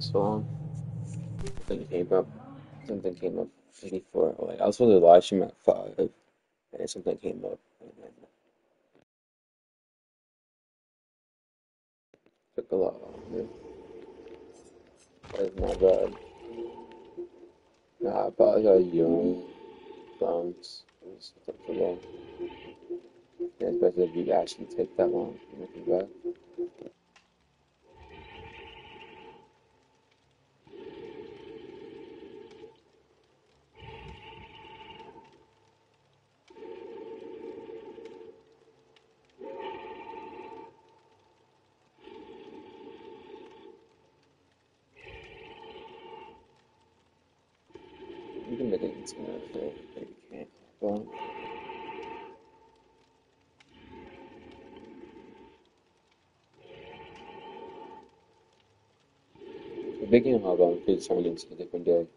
for so long. Something came up. Something came up. 84. Like I was supposed to live stream at five, and something came up, and then took a lot longer. That's not bad. Nah, I apologize, young thumbs. It was took too long. Yeah, especially if you actually take that long make it back. You can make it into a if you can't. Well, Speaking how I'm feels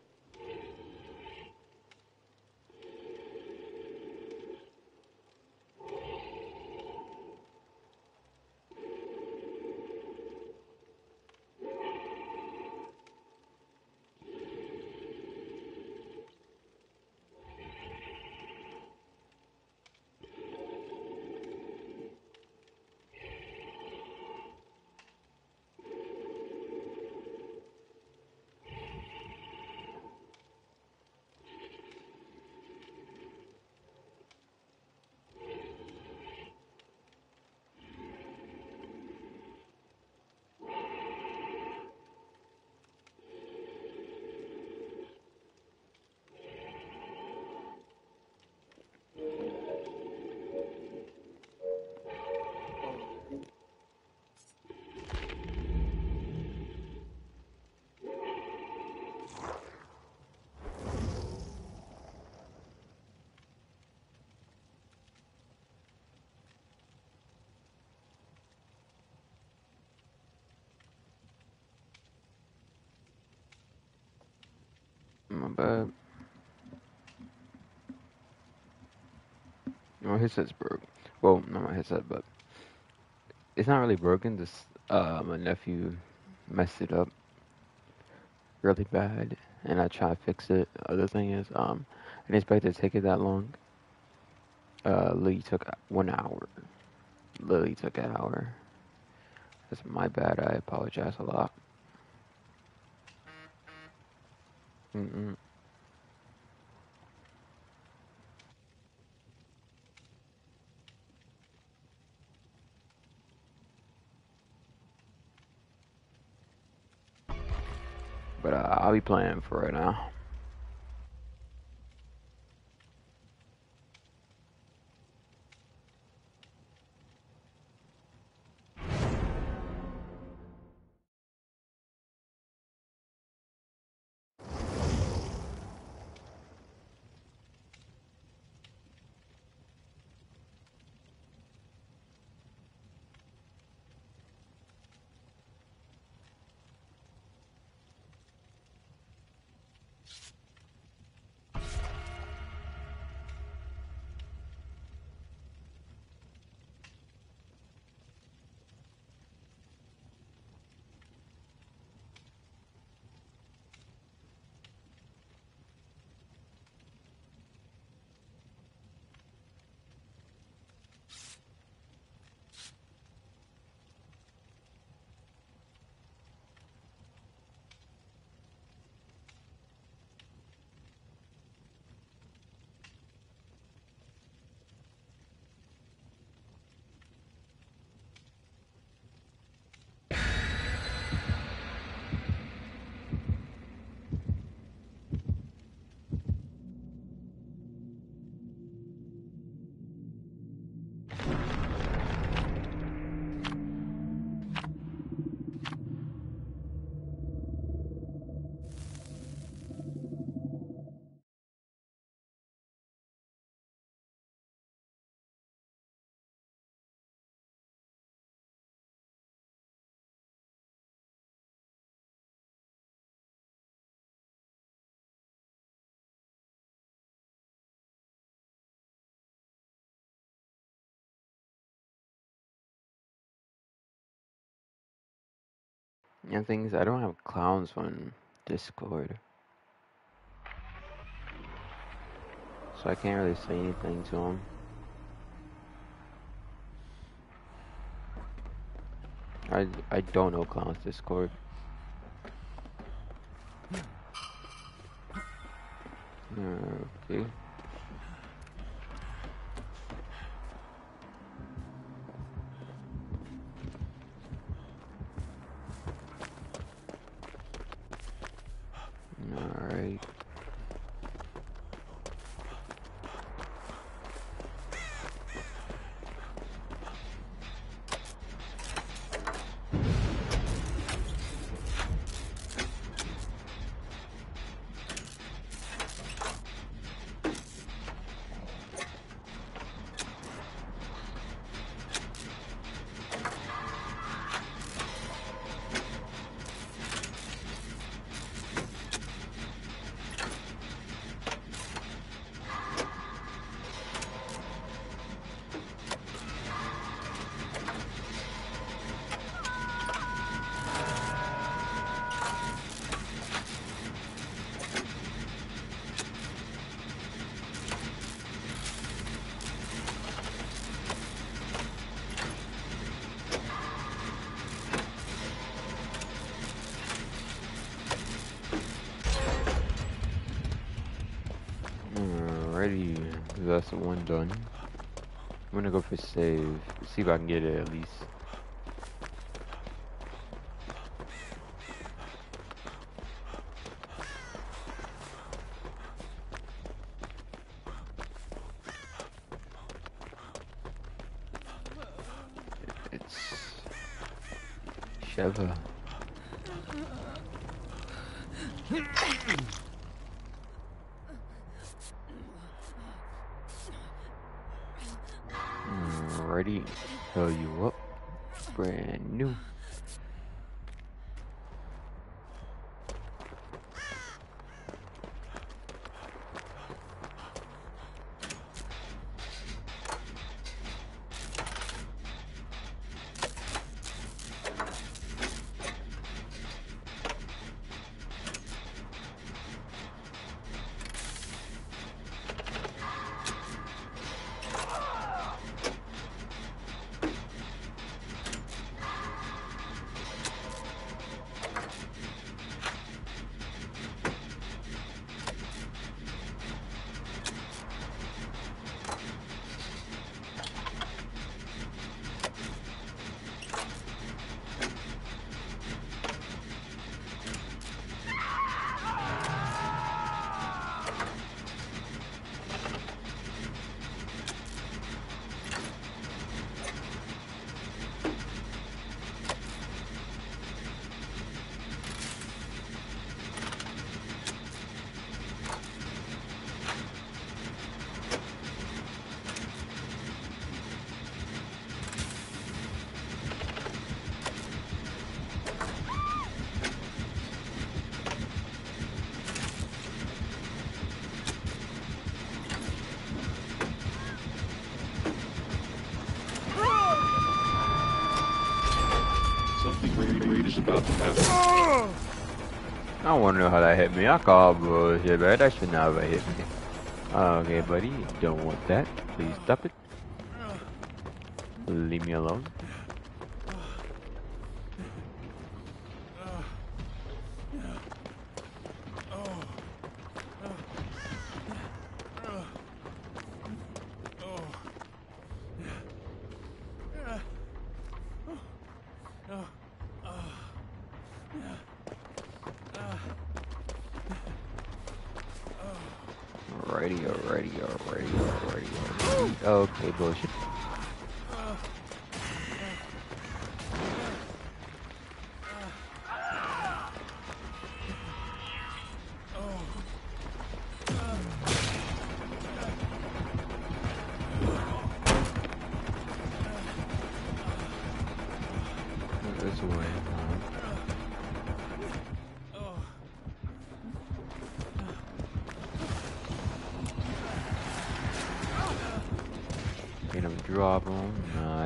headset's broke. Well, not my headset, but it's not really broken. Just uh, my nephew messed it up really bad, and I try to fix it. Other thing is, um, I didn't expect it to take it that long. Uh, literally took one hour. Lily took an hour. That's my bad. I apologize a lot. Mm-mm. But uh, I'll be playing for right now. And things I don't have clowns on Discord. So I can't really say anything to them. I, I don't know clowns Discord. Uh, okay. That's the one done. I'm gonna go for save. See if I can get it at least. I don't want to know how that hit me. I call bullshit, man. That should never hit me. Okay, buddy. Don't want that. Please stop it. Leave me alone.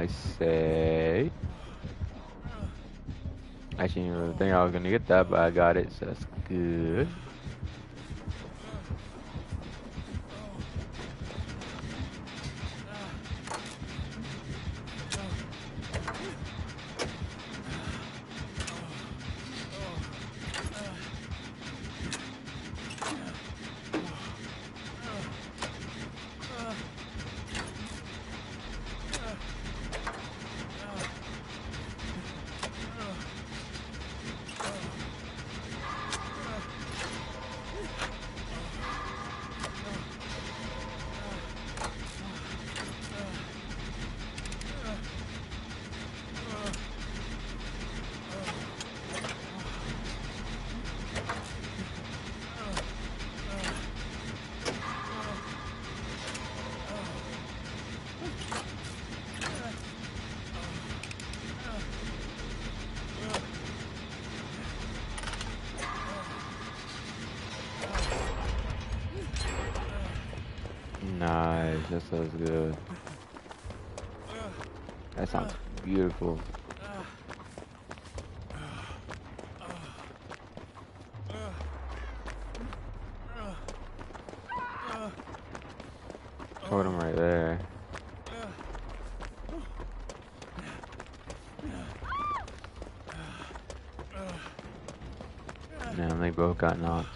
I say? Actually, I didn't even think I was gonna get that, but I got it, so that's good. Got knocked.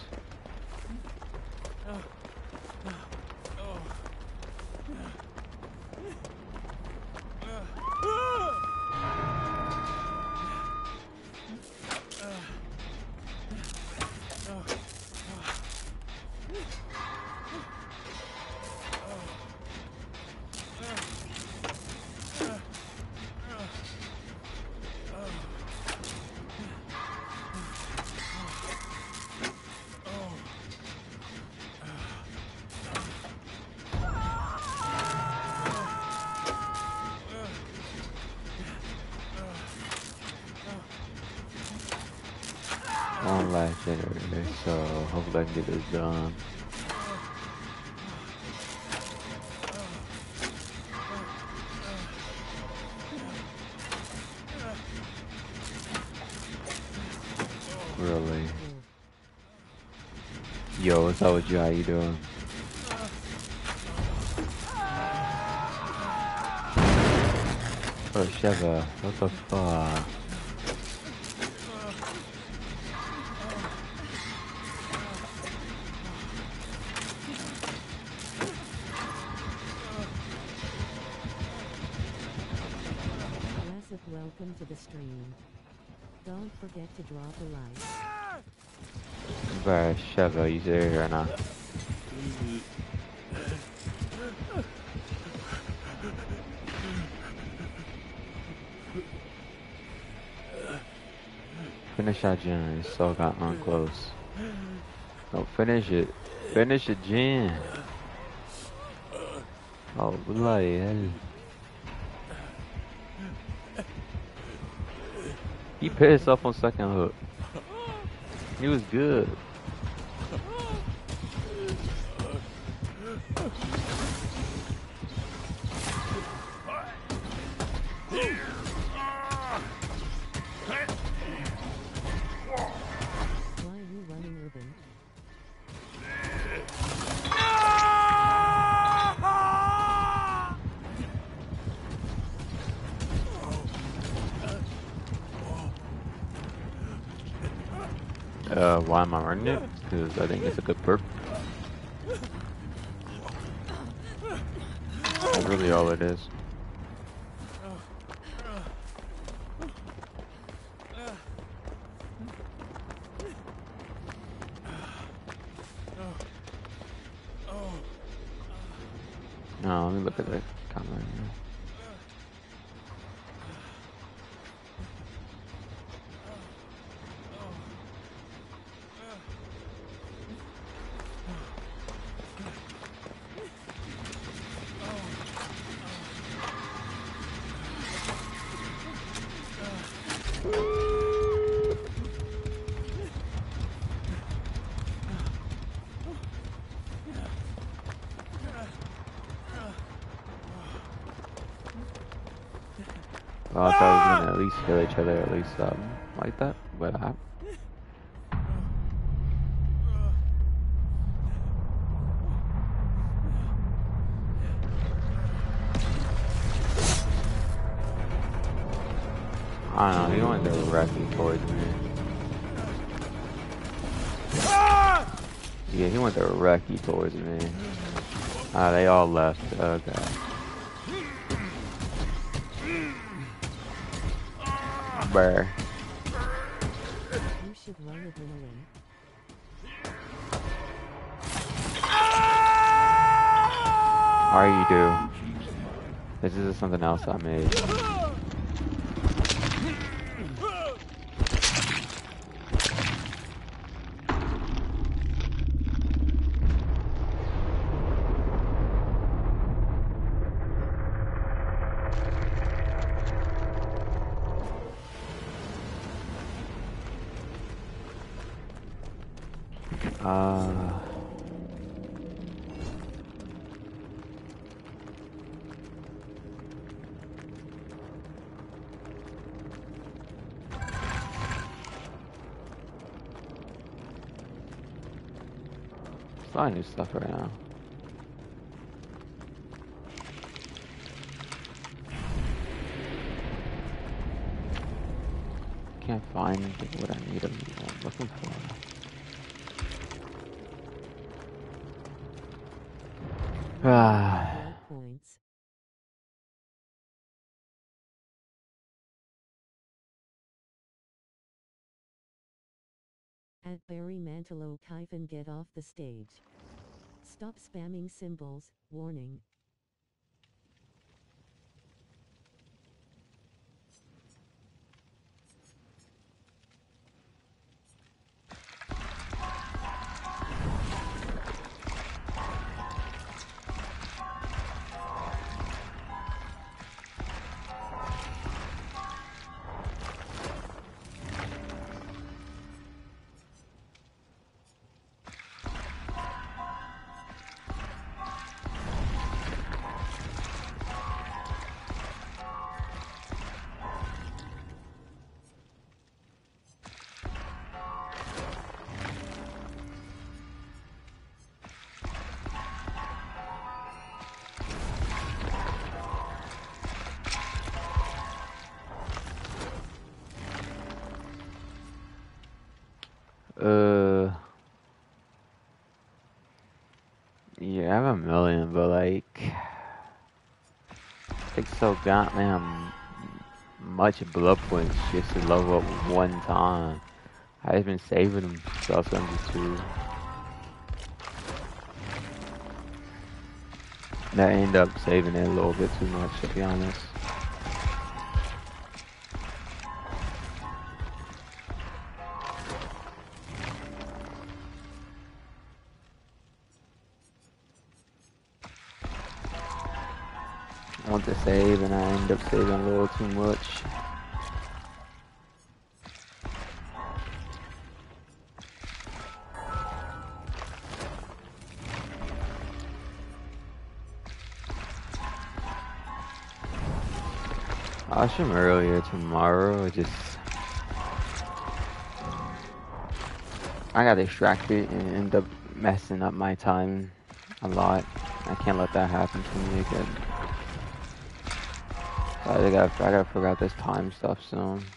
This done. Really. Yo, what's up with you? How you doing? Oh, Sheva, what the fuck? Stream. Don't forget to drop a like. Bruh, you serious right now? Finish that gen, it's so goddamn close. No, finish it. Finish it, gen. Oh, bloody hell. Pissed off on second hook. He was good. It's a perk. That's really all it is. No, let me look at the kill each other, at least something like that. But I, I don't know, he went directly towards me. Yeah, he went directly towards me. Ah, they all left. Okay. Adrenaline. How you do? This is something else I made. New stuff right now. Can't find what I need. I'm looking for. Ah. Points. At Barry Manilow Kyphon get off the stage. Stop spamming symbols, warning. Million, but like. Takes so goddamn much blood points just to level up one time. I've been saving them, so was gonna do two. That end up saving it a little bit too much, to be honest. Save and I end up saving a little too much. I'll stream earlier tomorrow, just I got distracted and end up messing up my time a lot. I can't let that happen to me again. I gotta, I gotta figure out this time stuff soon.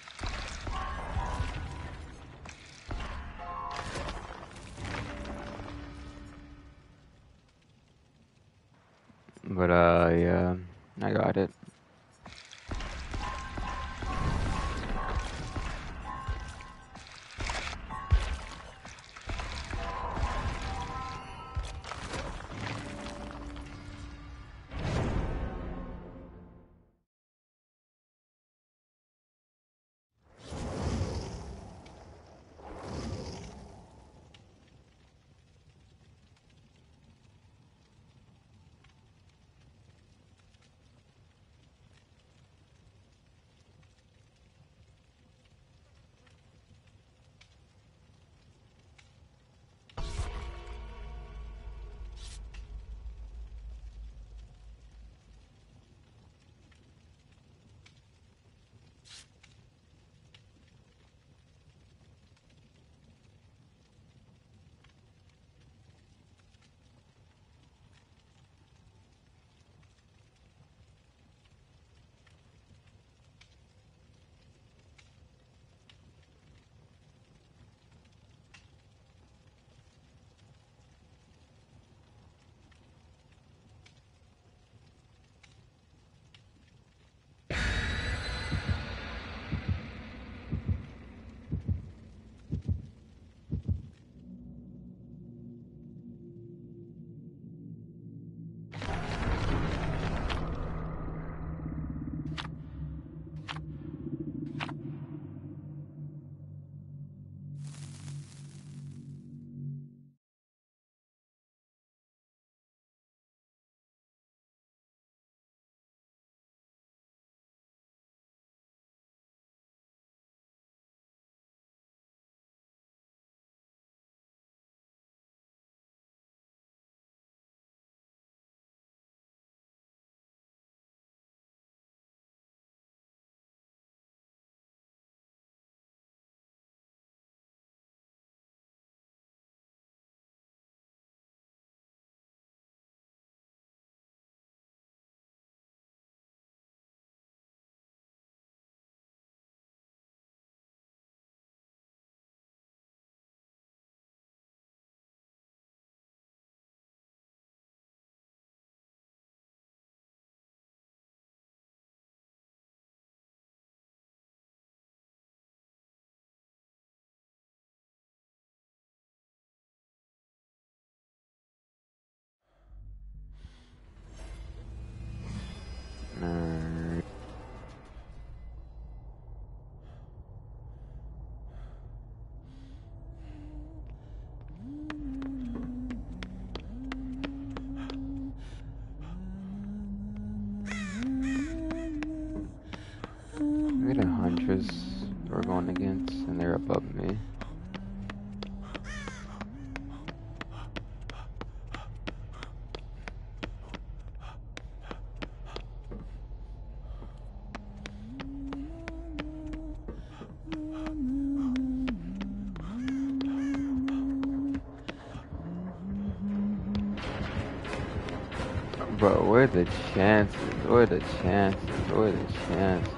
Are the chances? Where are the chances? Where are the chances?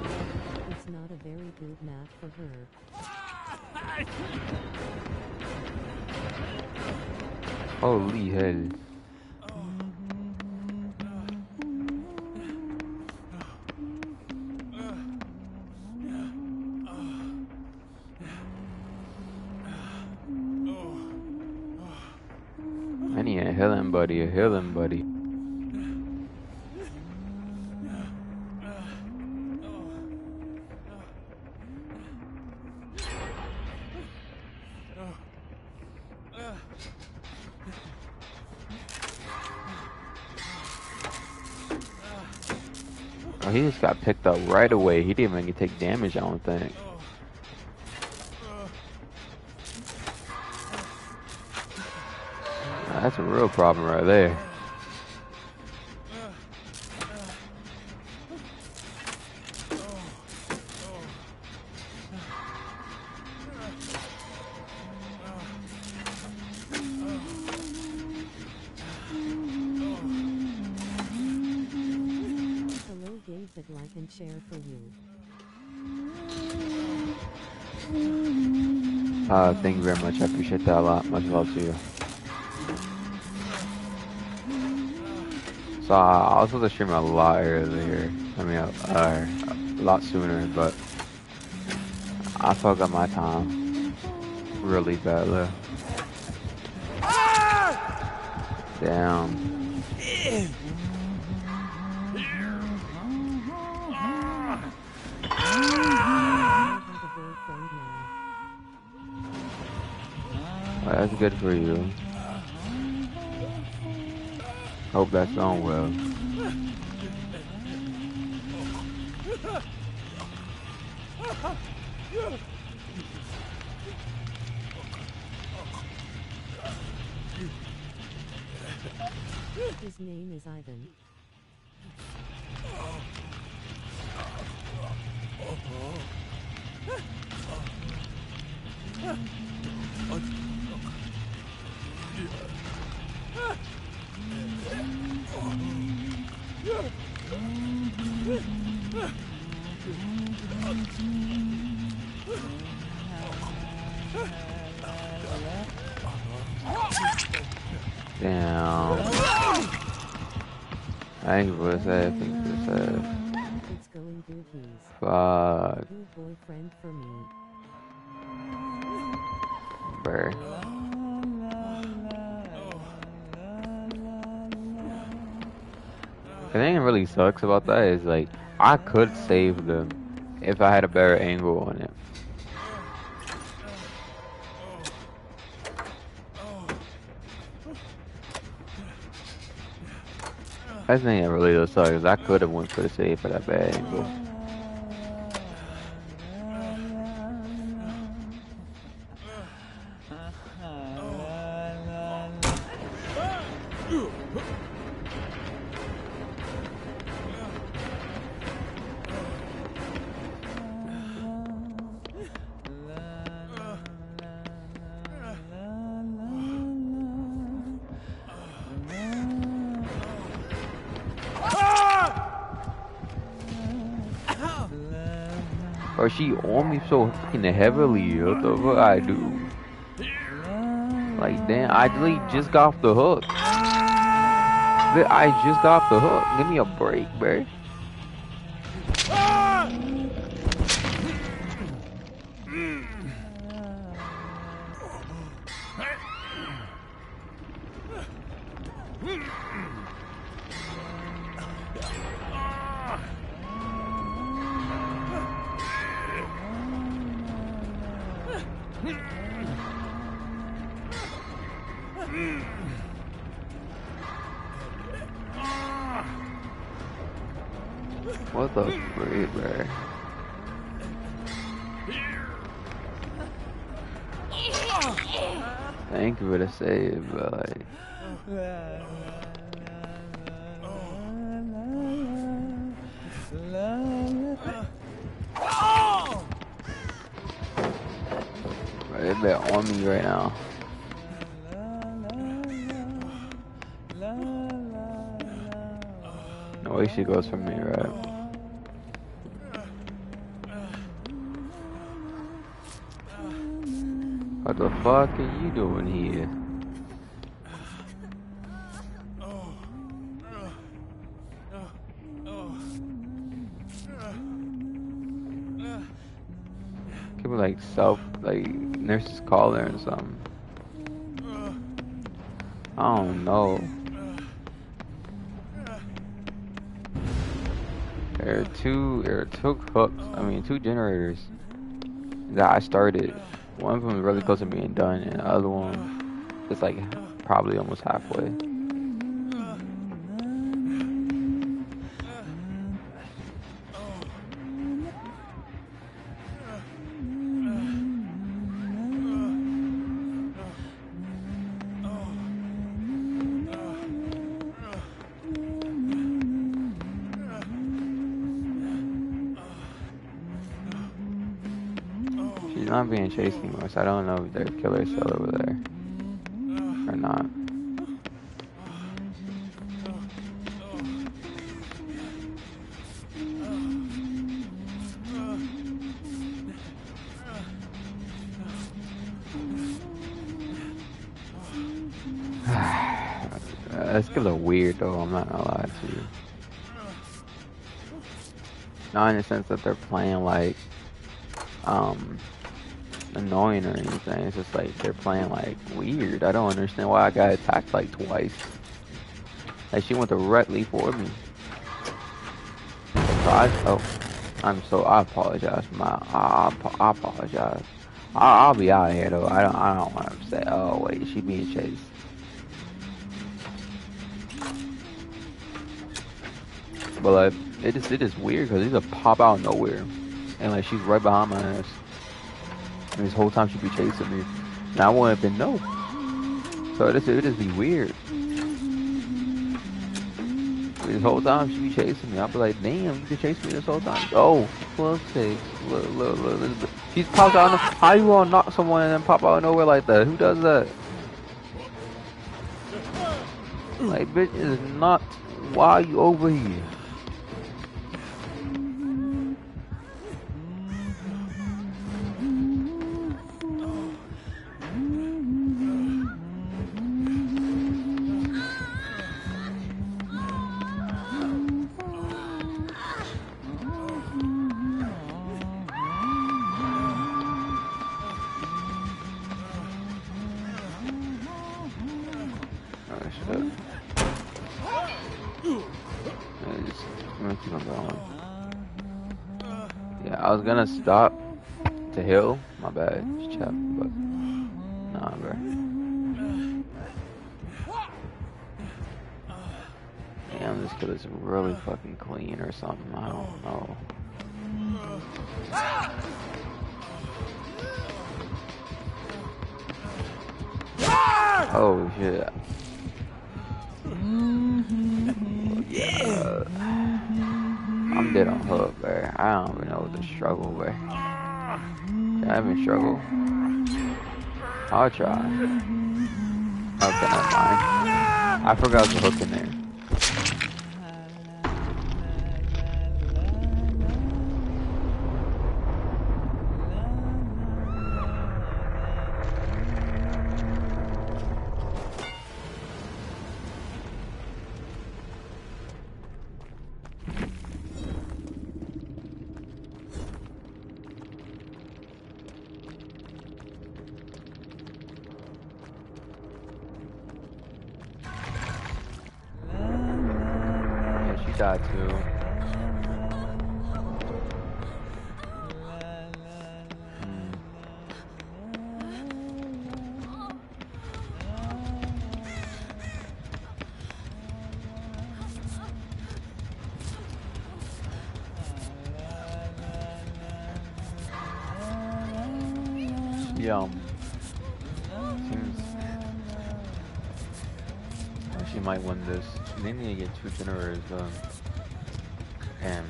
It's not a very good match for her. Holy hell. I need a healing buddy, a healing buddy. Just got picked up right away. He didn't even take damage, I don't think. That's a real problem right there. And share for you. Uh, thank you very much. I appreciate that a lot. Much love to you. So uh, I was supposed to stream a lot earlier. I mean, uh, uh, a lot sooner, but I fucked up my time really badly. Damn. Good for you. Hope that's going well. His name is Ivan. Going good he's Fuck. Bruh. The thing that really sucks about that is like I could save them if I had a better angle on it. That's think that really does suck is I could have went for the save for that bad angle. On me so fucking heavily. What the fuck I do? Like damn, I literally just got off the hook. I just got off the hook. Give me a break, bro? Thank you for the save, but like, bro, they bet on me right now. No way she goes for me, right? What the fuck are you doing here? People like self, like Nurse's Calling or something. I don't know. There are two, there are two hooks, I mean two generators that I started. One of them is really close to being done, and the other one is like probably almost halfway. Chased anymore, so I don't know if their killer's still over there or not. This kid's a weird though, I'm not gonna lie to you. Not in the sense that they're playing like um annoying or anything. It's just like they're playing like weird. I don't understand why I got attacked like twice. Like she went directly for me. So I, oh, I'm so I apologize. My I, I, apologize. I, I'll be out of here though. I don't I don't want to say. Oh wait, she being chased. But like it just it is weird because he just pop out nowhere, and like she's right behind my ass. And this whole time she'd be chasing me, and I wouldn't have been no. So just it just be weird. This whole time she be chasing me. I'll be like, damn, you can chase me this whole time. Oh, fuck sakes. Look, look, look, look, look. She's popped out. Of, how you gonna knock someone and then pop out of nowhere like that? Who does that? Like, bitch is not. Why are you over here? Heal. My bad, chap, but nah, bro. Damn, this kid is really fucking clean or something. I don't know. Oh shit. Uh, I'm dead on hook, bro. I don't even know what the struggle, bro. I even struggle? I'll try. Okay, never mind. I forgot the hook in there. They need to get two generators done. And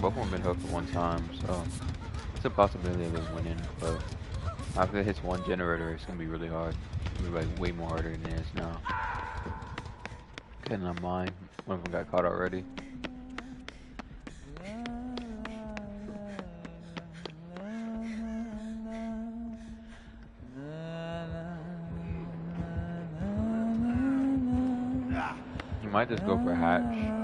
both of them been hooked one time, so it's a possibility of them winning, but after it hits one generator, it's gonna be really hard. It's gonna be like way more harder than it is now. Getting on mine. One of them got caught already. Just go for hatch.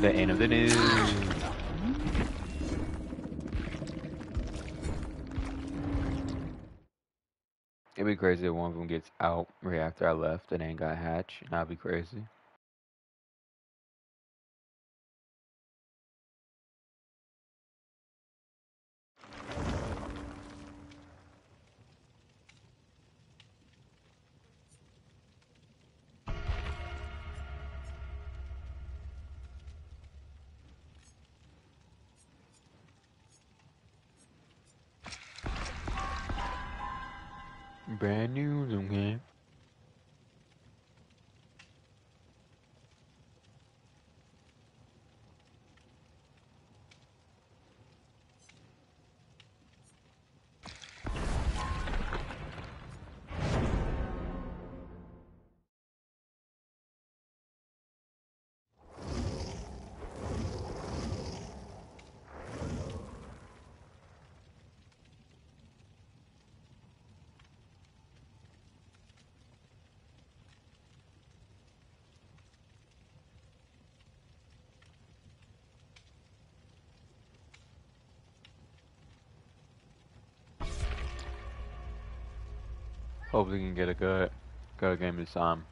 The end of the news. It'd be crazy if one of them gets out right after I left and ain't got hatch. That'd be crazy. Brand new game. Hopefully we can get a good, good game this time.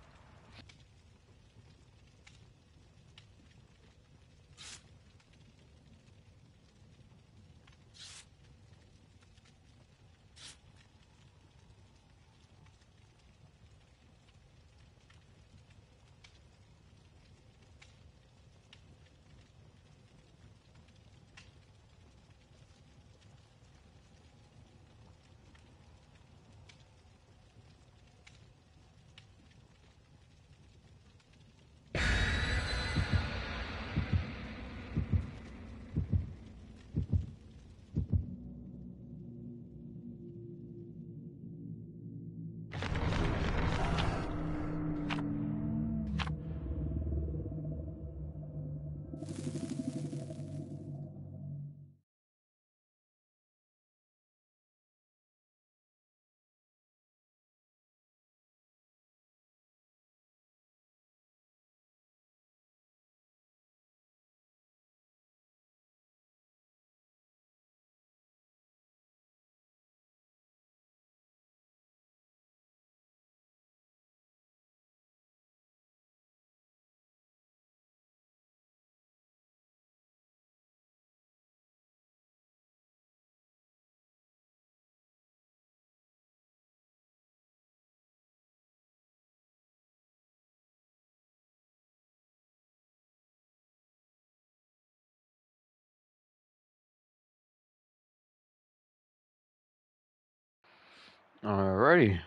Alrighty.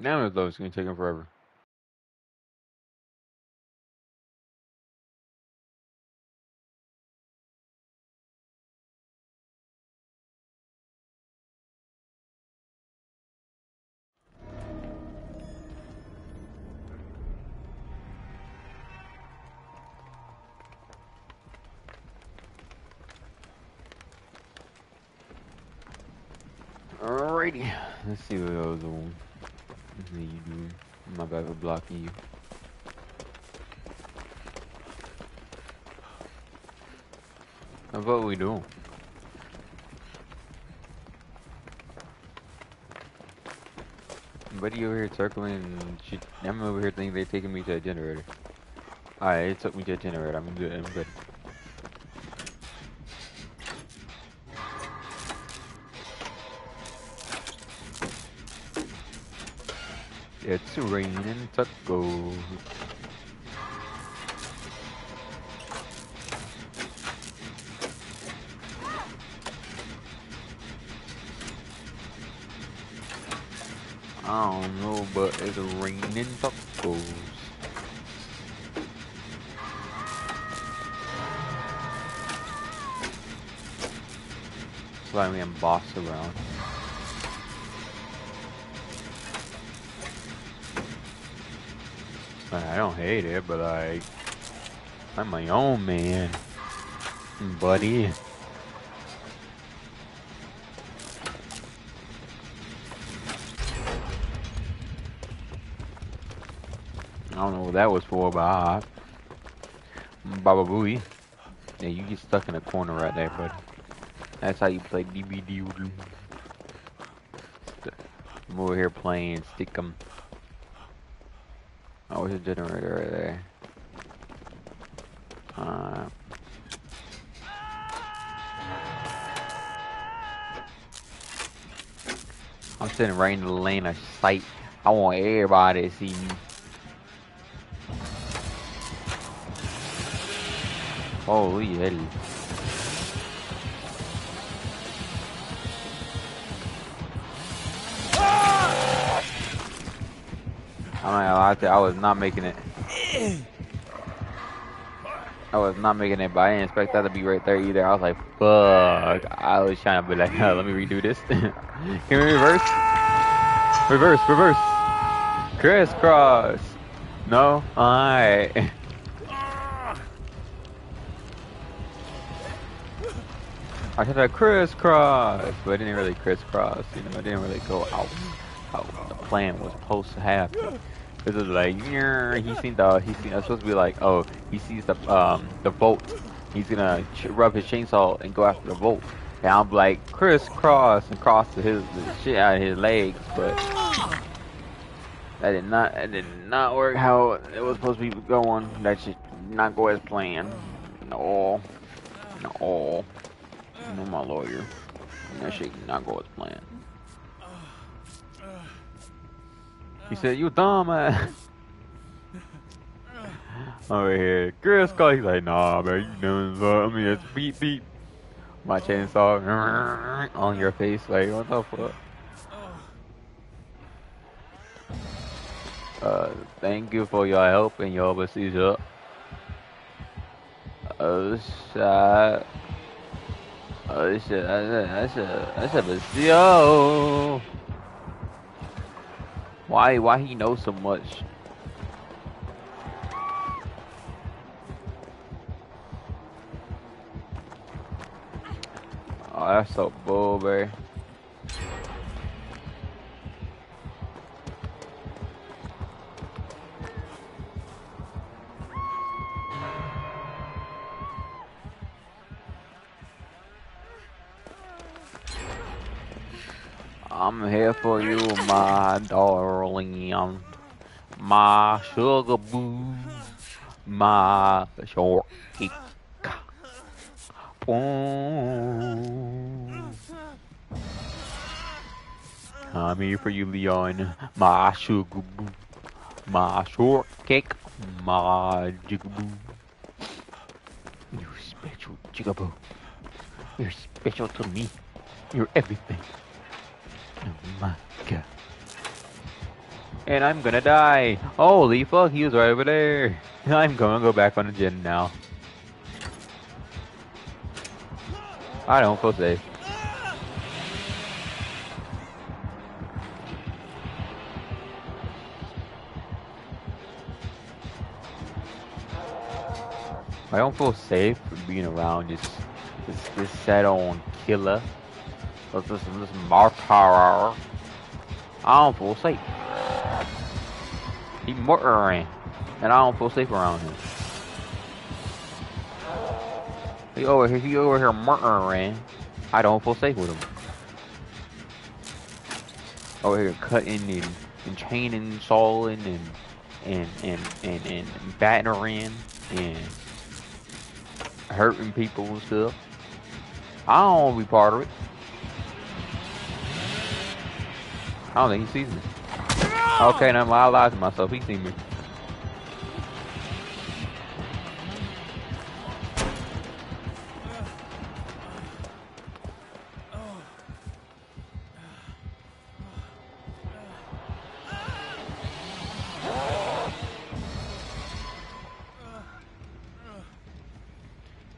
Now though it's gonna take him forever. Let's see what goes on. What you do? My bad for blocking you. What about we do? Buddy over here circling I'm over here thinking they're taking me to a generator. Alright, it took me to a generator. I'm good. I'm good. It's raining tacos. I don't know, but it's raining tacos. That's why I'm around. Hate it, but like, I'm my own man, buddy. I don't know what that was for, but I, Baba Booey. Yeah, you get stuck in a corner right there, bud. That's how you play DBD. I'm over here playing stick 'em. There's a generator right there. Uh, I'm sitting right in the lane of sight. I want everybody to see me. Holy hell. I'm not gonna lie to you, I was not making it. I was not making it, but I didn't expect that to be right there either. I was like, fuck. I was trying to be like, oh, let me redo this. Can we reverse? Reverse, reverse. Crisscross. No? Alright. I should have crisscross, but it didn't really crisscross, you know, it didn't really go out how the plan was supposed to happen. This is like, he seen the, he seen, it's supposed to be like, oh, he sees the, um, the boat. He's gonna rub his chainsaw and go after the boat. And I'm like, crisscross and cross his shit out of his legs, but that did not, that did not work how it was supposed to be going. That should not go as planned. No, no, no, my lawyer. That shit did not go as planned. He said, you dumb ass. Over here. Chris call, he's like, nah, man, you doing something. It's beep beep. My chainsaw on your face, like, what the fuck? Uh, thank you for your help and your procedure. Oh shit. Oh shit, that's a, that's a, that's a procedure. Why? Why he knows so much? Oh, that's so bull, bro. I'm here for you, my darling, my sugar boo, my short cake. I'm here for you, Leon, my sugar boo, my short cake, my jigaboo. You're special, jigaboo. You're special to me. You're everything. Oh my god. And I'm gonna die. Holy fuck, he was right over there. I'm gonna go back on the gym now. I don't feel safe. I don't feel safe being around this this this set on killer. This this, this martyr. I don't feel safe. He murdering, and I don't feel safe around him. He over here, he over here murdering. I don't feel safe with him. Over here cutting and, and chaining, sawing and and and and and battering and hurting people and stuff. I don't want to be part of it. I don't think he sees me. Okay, now I lied to myself. He seen me.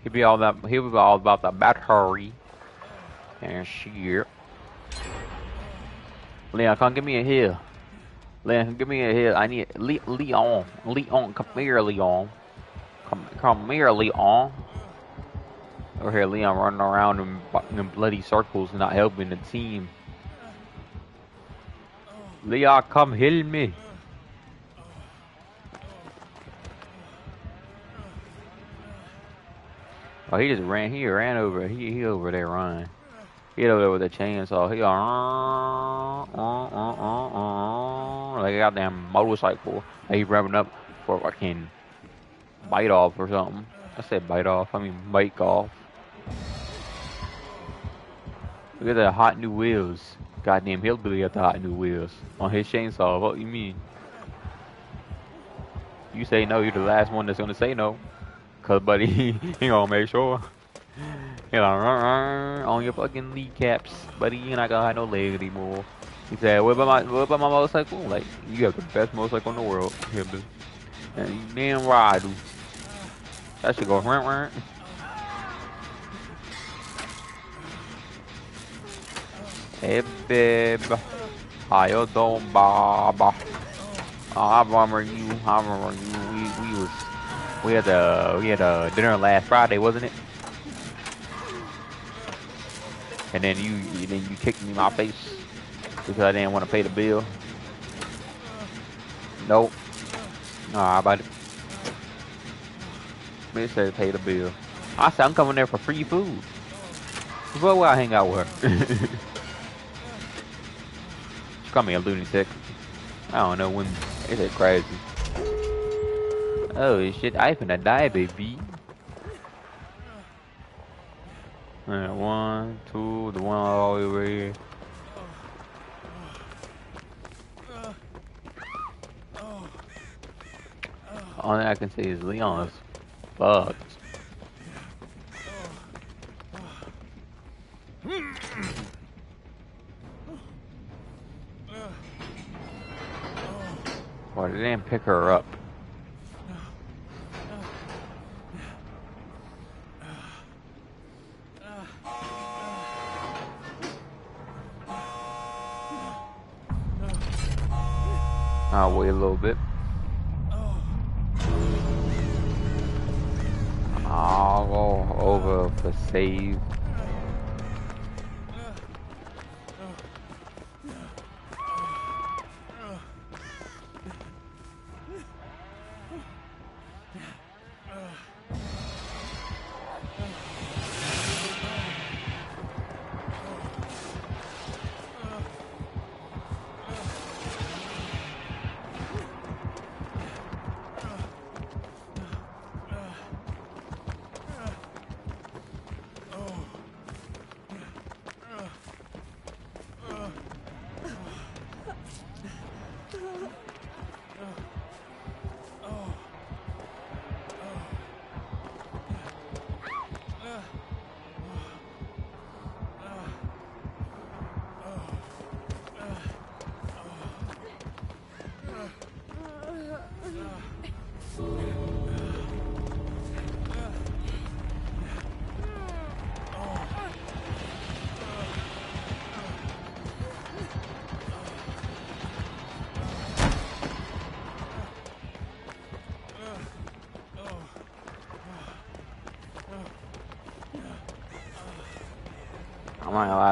He'd be all that. He be all about the battery and shit. Leon, come give me a heal. Leon, give me a heal. I need Le Leon. Leon, come here, Leon. Come, come here, Leon. Over here, Leon running around in, in bloody circles, not helping the team. Leon, come heal me. Oh, he just ran. He ran over. He he over there running. He over there with a chainsaw. He uh, uh, uh, uh, uh, like a goddamn motorcycle. He revving up for a fucking bite off or something. I said bite off. I mean bike off. Look at the hot new wheels. Goddamn hillbilly got the hot new wheels on his chainsaw. What you mean? You say no, you're the last one that's gonna say no. Cause buddy, he gonna make sure. You know, on your fucking kneecaps, buddy. You're not gonna have no leg anymore. He said, "What about my what about my motorcycle? Like, you have the best motorcycle in the world, here, dude. And you damn I do. That should go rent rent." Hey, babe. How you doing, Bob? Oh, I remember you. I remember you. We, we was we had a we had a dinner last Friday, wasn't it? And then you then you kicked me in my face because I didn't want to pay the bill. Nope. Nah, about it. Bitch said pay the bill. I said I'm coming there for free food. What will I hang out with her? she called me a lunatic. I don't know when. It's crazy. Oh shit, I finna die, baby. Alright, one, two, the one all the way over here. All I can say is Leon's fucked. Why didn't pick her up? I'll wait a little bit. Go over for save.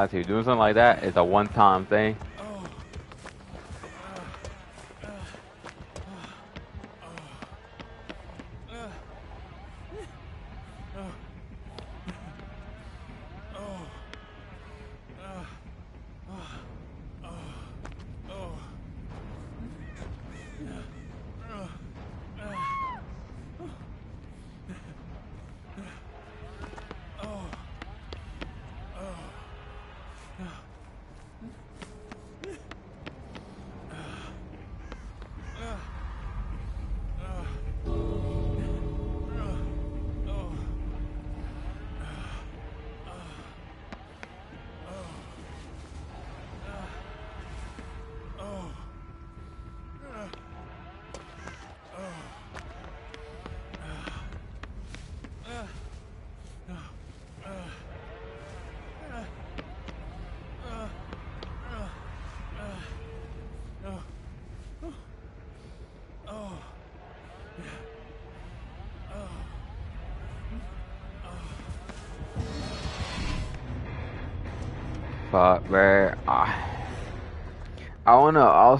To you. Doing something like that is a one-time thing.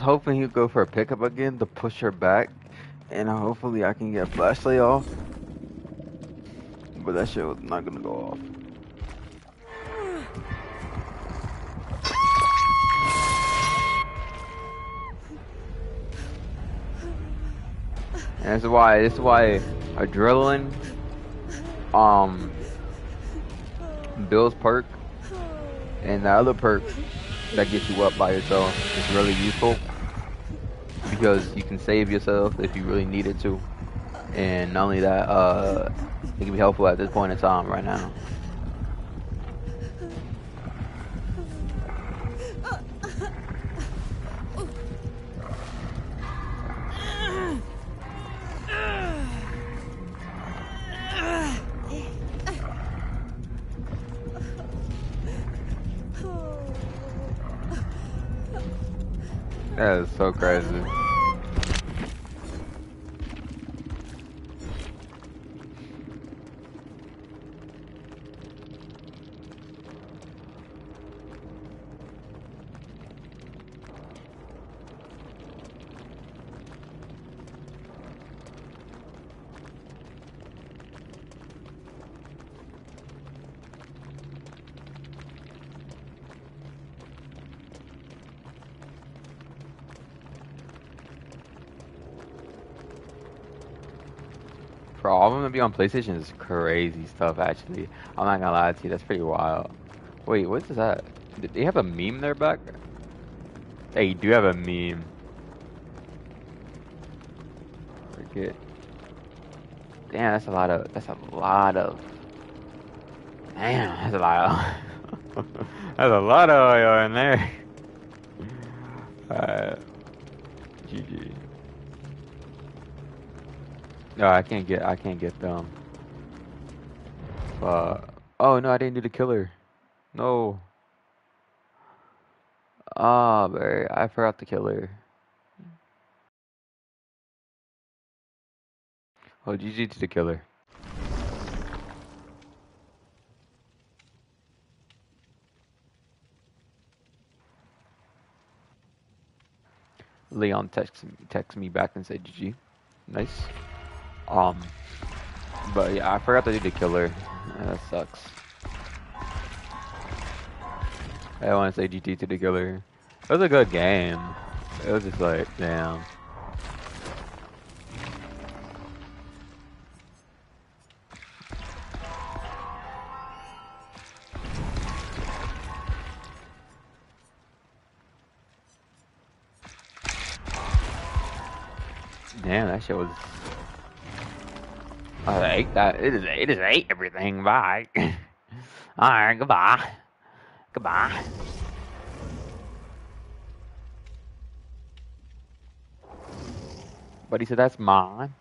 Hoping he'd go for a pickup again to push her back, and hopefully I can get flashlight off. But that shit was not gonna go off. And that's why. This is why adrenaline, um, Bill's perk and the other perk that gets you up by yourself is really useful because you can save yourself if you really needed to. And not only that, uh, it can be helpful at this point in time right now. That is so crazy. For all of them to be on PlayStation is crazy stuff, actually. I'm not gonna lie to you, that's pretty wild. Wait, what is that? Did they have a meme there back? Hey, you do have a meme. Forget. Damn, that's a lot of. That's a lot of. Damn, that's a lot of. that's a lot of oil in there. Alright. GG. No, I can't get. I can't get them. Uh. Oh no, I didn't do the killer. No. Ah, Barry, I forgot the killer. Oh, GG to the killer. Leon text text me back and said GG. Nice. Um, but yeah, I forgot to do the killer. That sucks. I want to say GT to the killer. It was a good game. It was just like, damn. Damn, that shit was. I ate that. It is. It is ate everything. Bye. All right. Goodbye. Goodbye. But he said that's mine.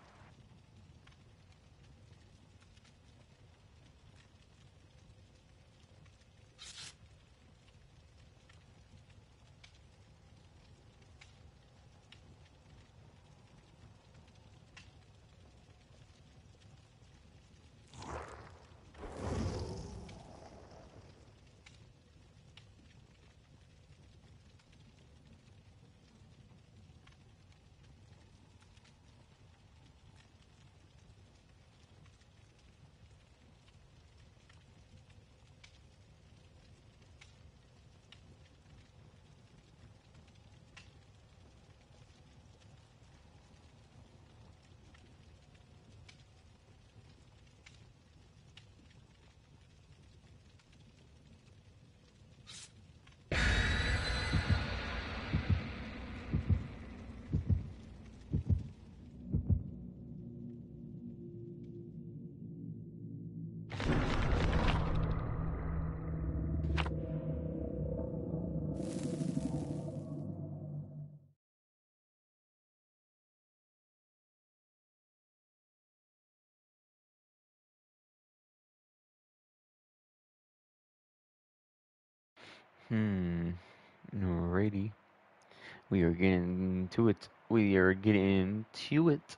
Hmm. Alrighty. We are getting to it. We are getting to it.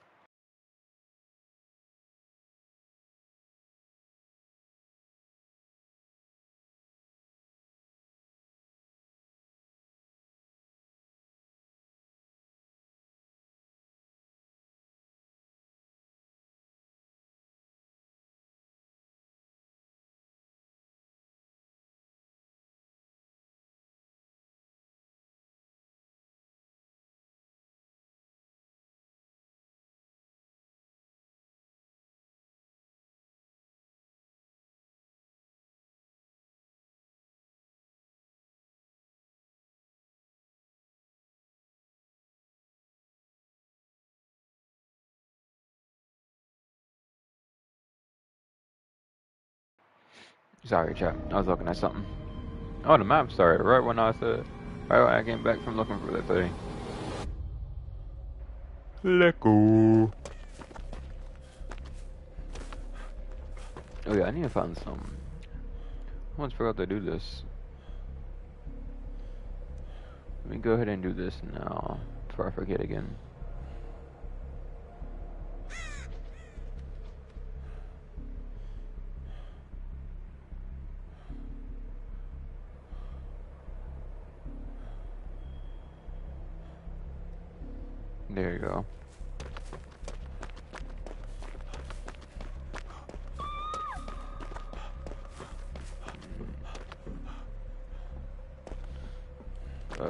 Sorry, chat. I was looking at something. Oh, the map started right when I said, right when I came back from looking for that thing. Let go. Oh yeah, I need to find some. I almost forgot to do this. Let me go ahead and do this now before I forget again. There you go. Uh,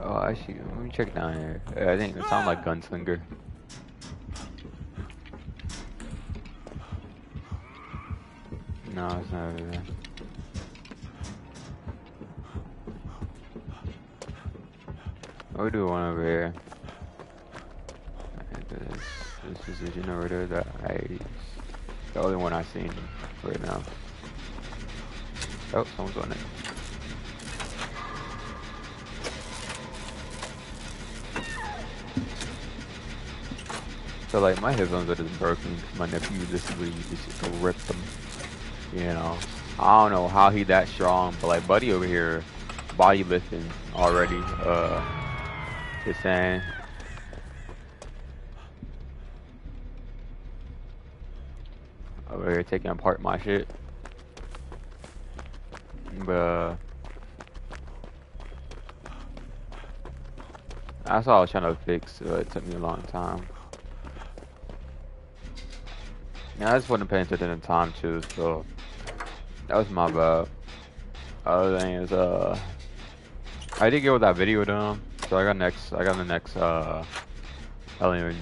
oh. Let me check down here. I think it sounds like Gunslinger. No, it's not over there. What we do one over here? Alright, This, this is a generator that I, the only one I've seen right now. Oh, someone's on it. So like my headphones are just broken. What he just to rip them. You know, I don't know how he that strong, but like Buddy over here, body lifting already. Uh, just saying. Over here taking apart my shit. But uh, that's all I was trying to fix. So it took me a long time. Yeah, I just wasn't paying attention in time too, so that was my bad. Other thing is, uh, I did get with that video done, so I got next. I got the next uh, alien,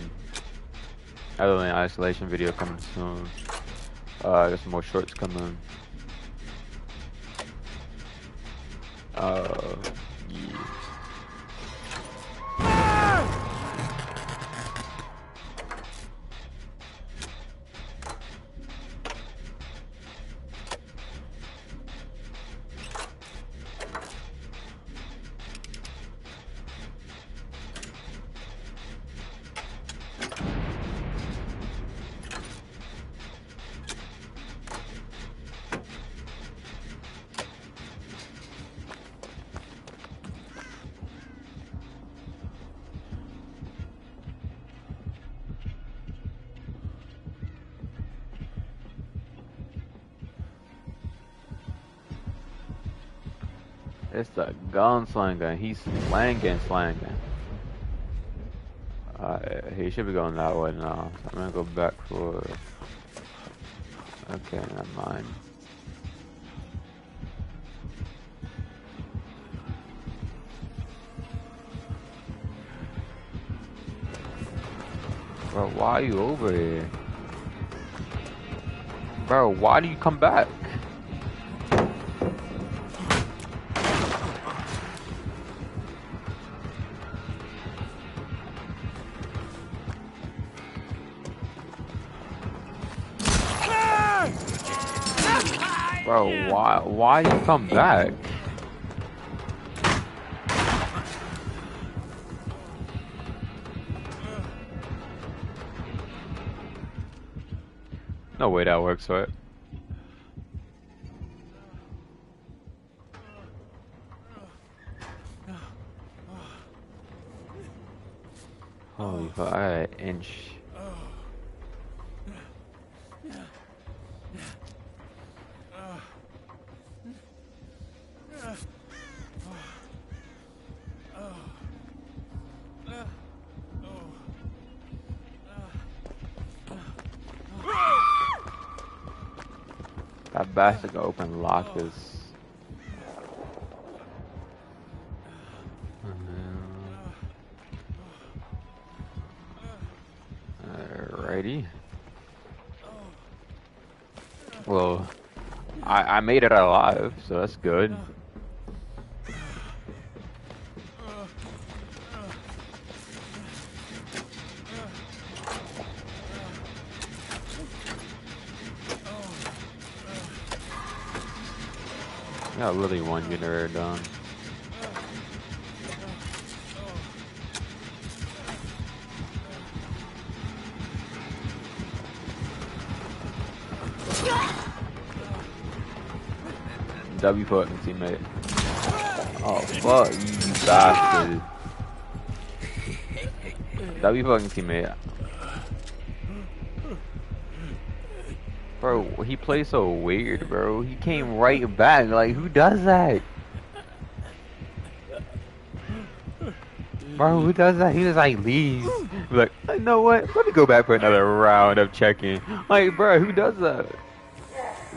alien isolation video coming soon. Uh, I got some more shorts coming. Uh, yeah. Gunslinger. He's slanging, slanging. Uh, he should be going that way now. I'm gonna go back for. Okay, never mind. Bro, why are you over here? Bro, why do you come back? Bro, why why you come back? No way that works, right? Lockers. Alrighty. Well, I, I made it alive, so that's good. Got really one generator done. W fucking teammate. Oh fuck you bastard. W fucking teammate. Bro, he plays so weird, bro. He came right back. Like, who does that? Bro, who does that? He just like leaves. Like, you know what? Let me go back for another round of checking. Like, bro, who does that?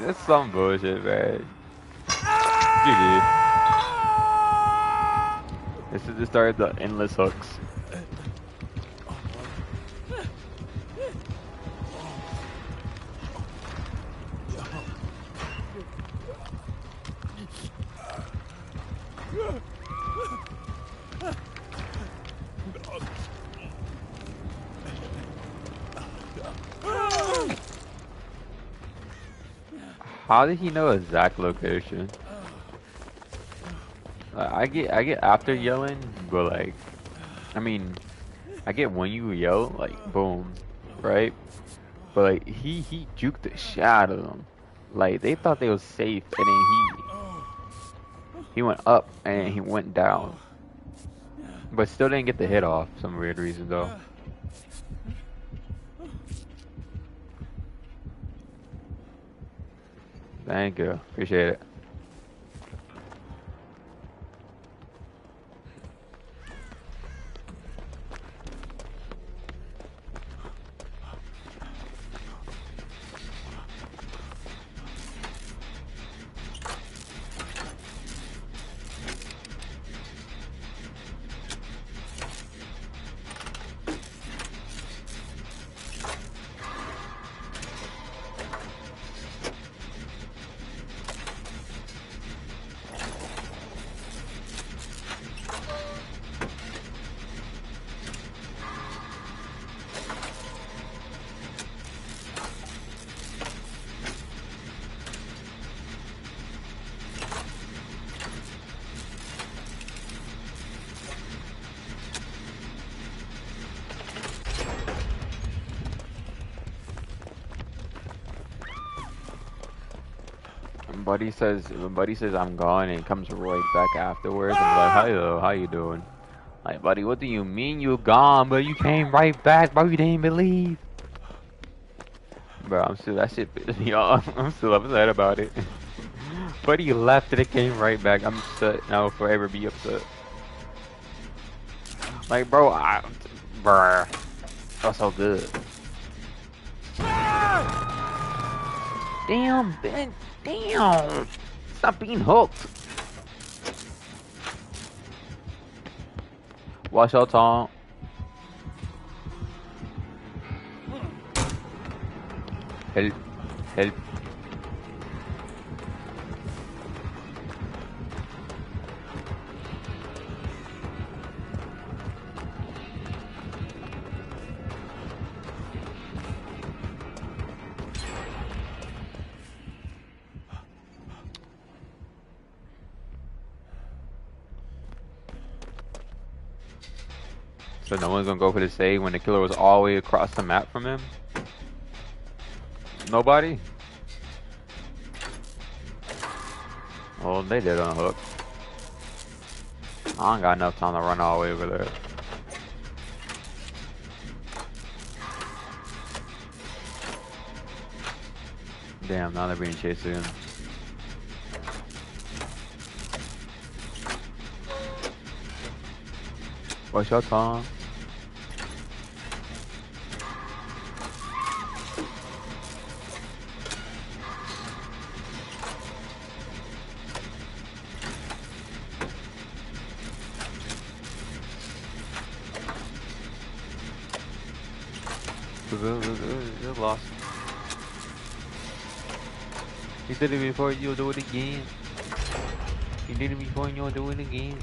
That's some bullshit, man. GG. This is the start of the endless hooks. How did he know exact location? Uh, I get I get after yelling, but like, I mean, I get when you yell, like boom, right? But like he he juked the shit out of them. Like they thought they was safe, and then he he went up and he went down, but still didn't get the hit off. Some weird reason though. Thank you. Appreciate it. Buddy says when Buddy says I'm gone and comes right back afterwards. I'm like, hello, how you doing? Like, buddy, what do you mean you gone? But you came right back, bro. You didn't believe. Bro, I'm still that shit pissed me off. I'm still upset about it. Buddy left and it came right back. I'm upset. I will forever be upset. Like, bro, I, bruh, that's so good. Damn, Ben. Damn. Stop being hooked. Watch out, Tom. Help. Help. go for the save when the killer was all the way across the map from him? Nobody? Well, they did unhook. I don't got enough time to run all the way over there. Damn, now they're being chased again. Watch your Tom. Did it before, you'll do it again. You did it before and you'll do it again.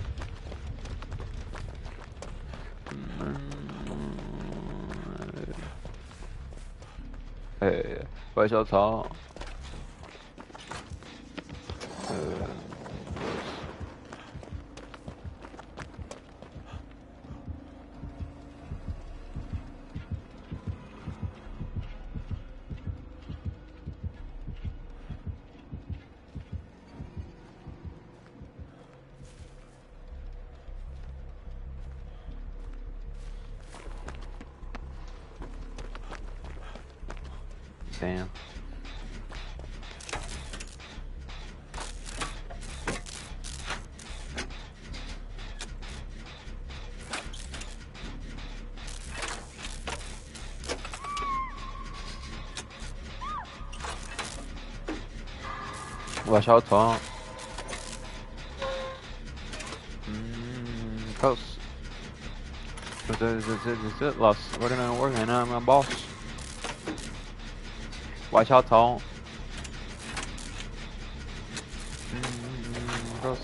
Mm. Hey, where's your top? Watch out, Tom. Mm, close. That's it, that's it, that's it. Lost. We're gonna work and I'm a boss. Watch out, Tom. Mm, close.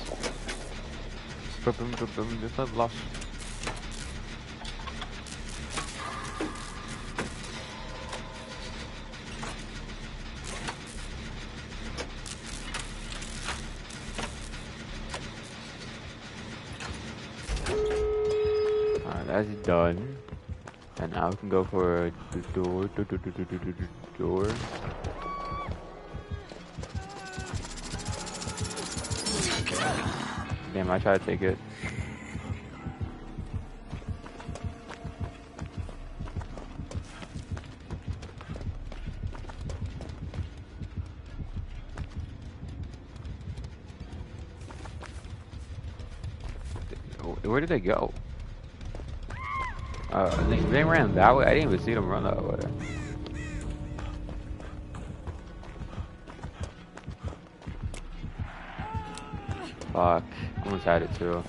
Boom, boom, boom, boom. Just lost. Done. And now we can go for the door, door. Damn, I tried to take it. Where did they go? Uh, they, they ran that way. I didn't even see them run that way. Fuck. Almost had it too.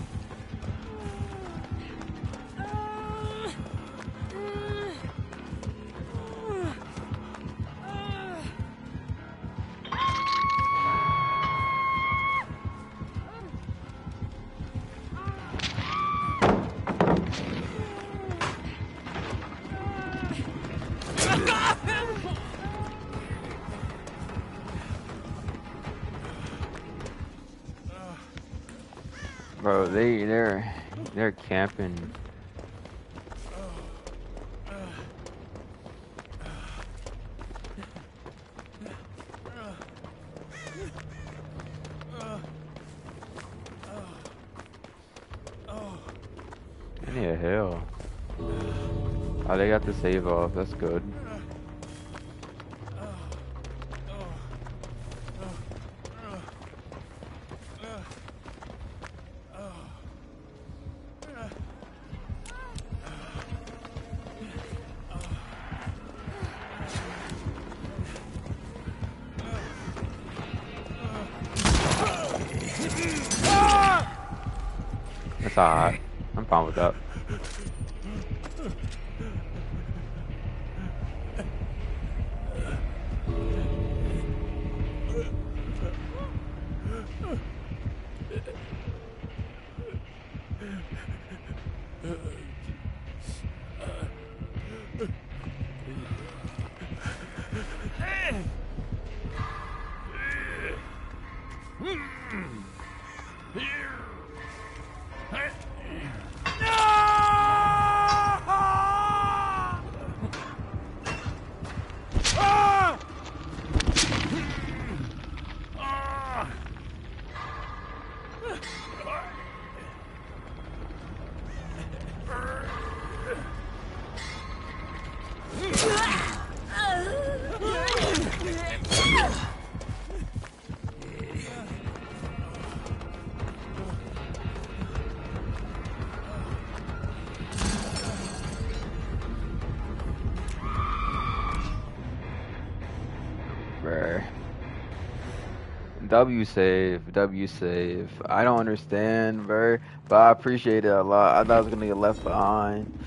Camping. I need a hill. Oh, they got the save off. That's good. W save, W save. I don't understand, bro, but I appreciate it a lot. I thought I was gonna get left behind,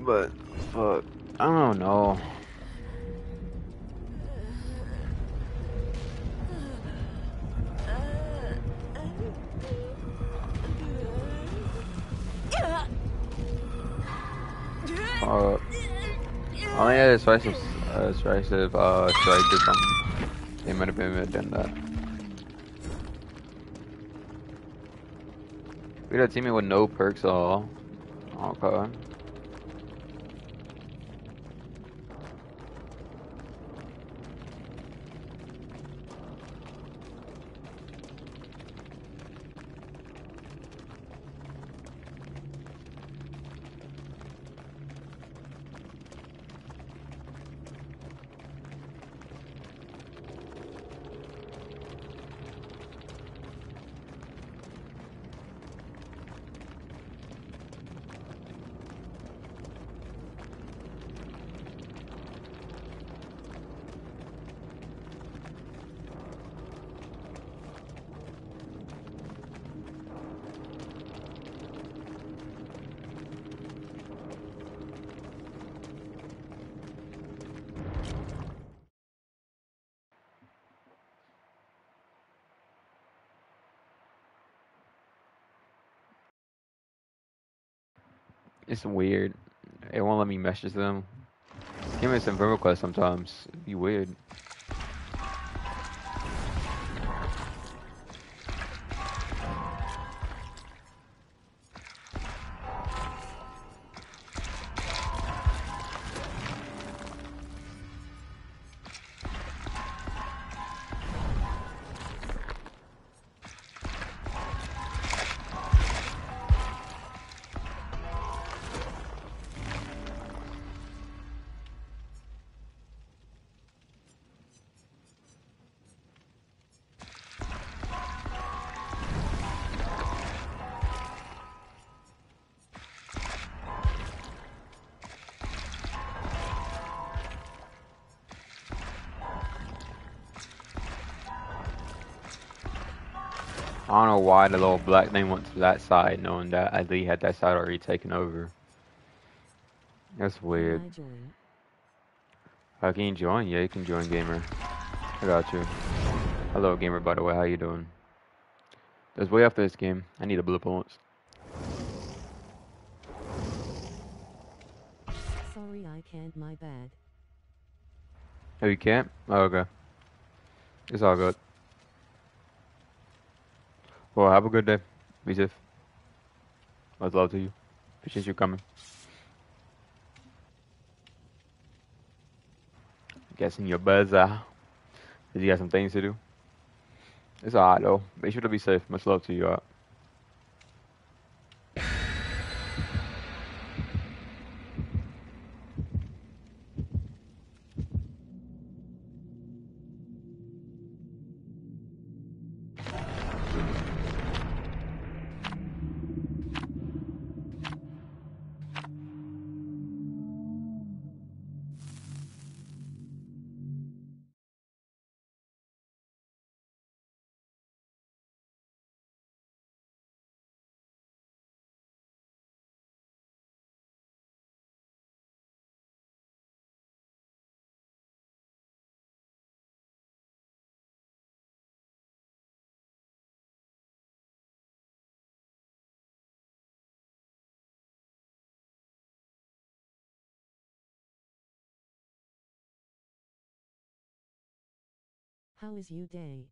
but fuck, I don't know. Uh, I think it's decisive, uh, decisive uh, strike or something. They might have been done that. Got a teammate with no perks at all. Okay. It's weird. It won't let me message them. Give me some verbal requests sometimes. It'd be weird. I don't know why the little black thing went to that side, knowing that Ali had that side already taken over. That's weird. I? How uh, can you join? Yeah, you can join, gamer. I got you. Hello, gamer. By the way, how you doing? That's way after this game. I need a blue points. Sorry I can't, my bad. Oh, you can't? Oh, okay. It's all good. Well, have a good day. Be safe. Much love to you. Appreciate you coming. Guessing your buzz out. Cause you got some things to do. It's alright though. Make sure to be safe. Much love to you. How is you day?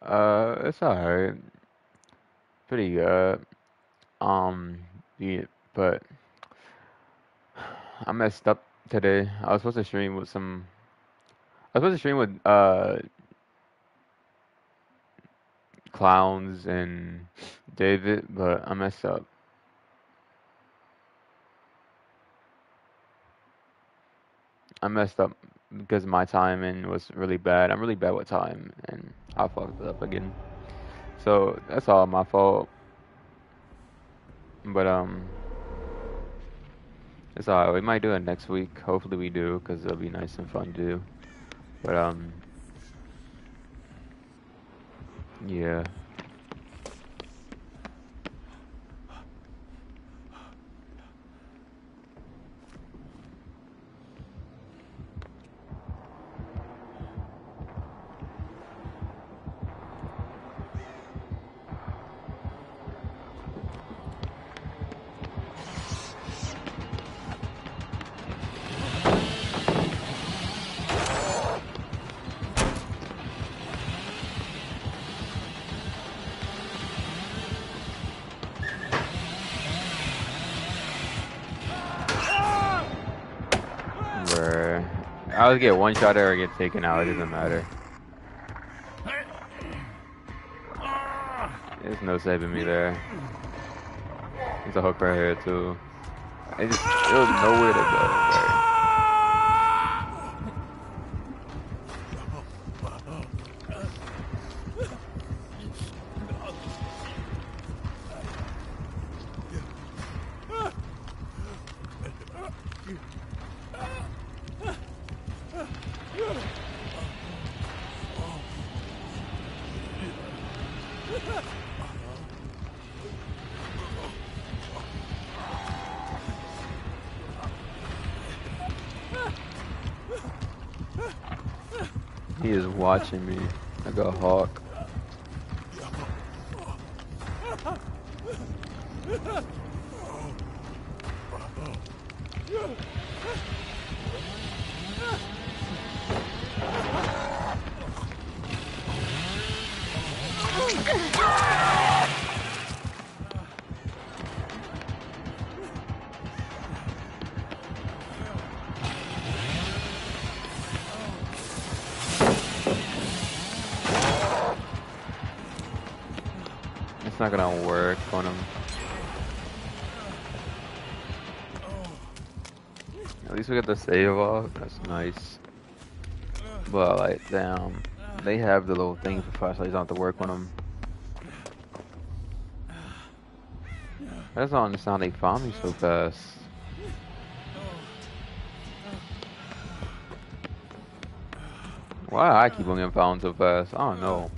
Uh, it's alright. Pretty good. Um, yeah, but I messed up today. I was supposed to stream with some. I was supposed to stream with uh clowns and David, but I messed up. I messed up because my timing was really bad. I'm really bad with time, and I fucked up again. So that's all my fault. But um, it's alright. We might do it next week. Hopefully we do, because it'll be nice and fun to do. But um, Yeah. One shot or get taken out, it doesn't matter. There's no saving me there. There's a hook right here too. It just it was nowhere to go. Watching me It's not gonna work on him. At least we got the save off. That's nice. But like, damn, they have the little thing for flashlights have to work on them. Just don't understand they found me so fast. Why I keep on getting found so fast? I don't know.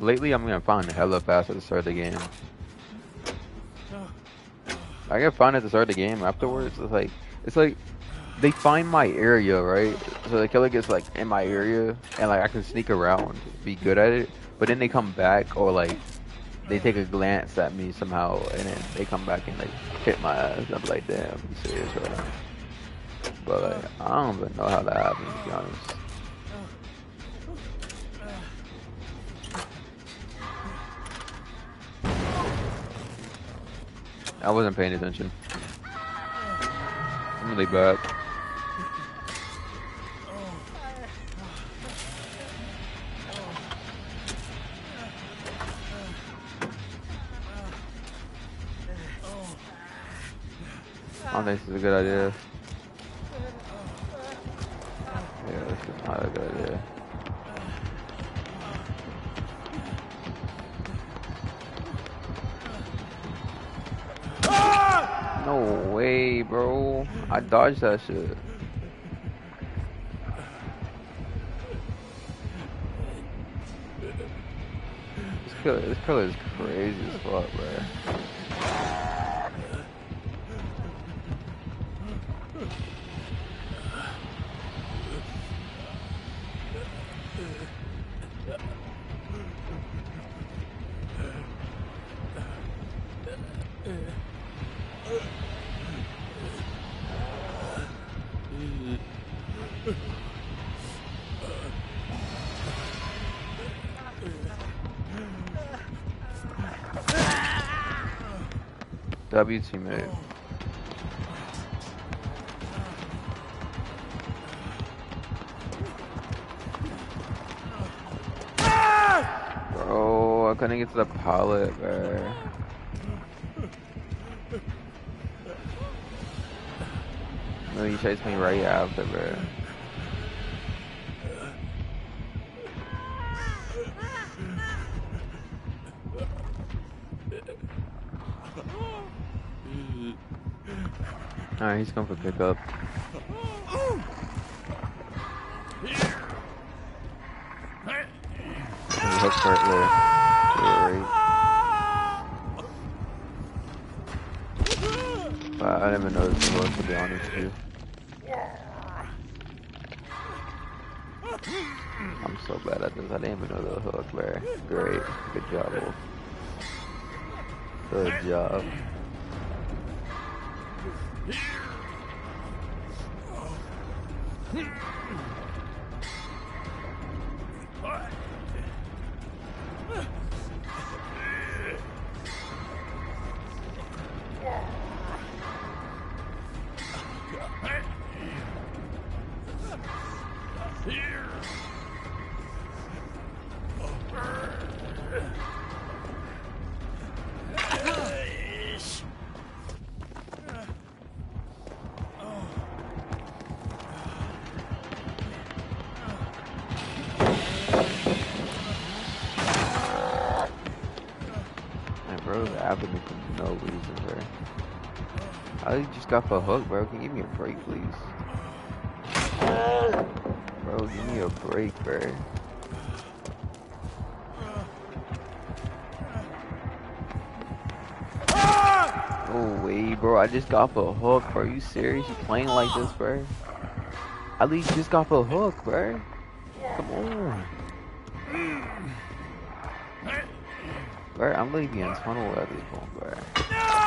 Lately I'm gonna find hella fast at the start of the game. I get found at the start of the game. Afterwards, it's like it's like they find my area, right? So the killer gets like in my area, and like I can sneak around, be good at it. But then they come back, or like they take a glance at me somehow, and then they come back and like hit my ass. I'm like, damn, you serious right now? But like, I don't even know how that happened, to be honest. I wasn't paying attention. I'm really bad. I think this is a good idea. Bro. I dodged that shit. This killer, this killer is crazy as fuck, bro. W teammate. Bro, I couldn't get to the pilot, bro. No, he chased me right after, bro. He's going for pickup. hook part. Wow, I didn't even notice the hook to be honest with you. I'm so bad at this. I didn't even know the hook there. Great. Good job, Wolf. Good job. Got for a hook, bro. Can you give me a break, please? Bro, give me a break, bro. Oh, wait, bro. I just got off a hook, bro. Are you serious? You playing like this, bro? At least just got for a hook, bro. Come on. Bro, I'm leaving in tunnel at this point, bro.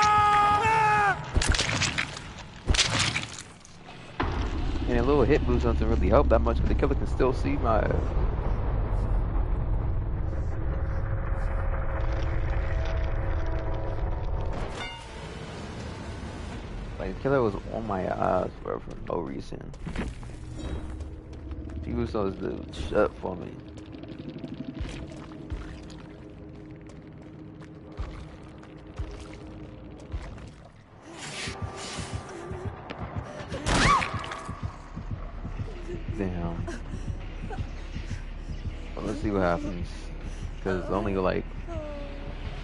And a little hit boost doesn't really help that much, but the killer can still see my... Like, the killer was on my eyes, for no reason. He was supposed to shut for me. Only like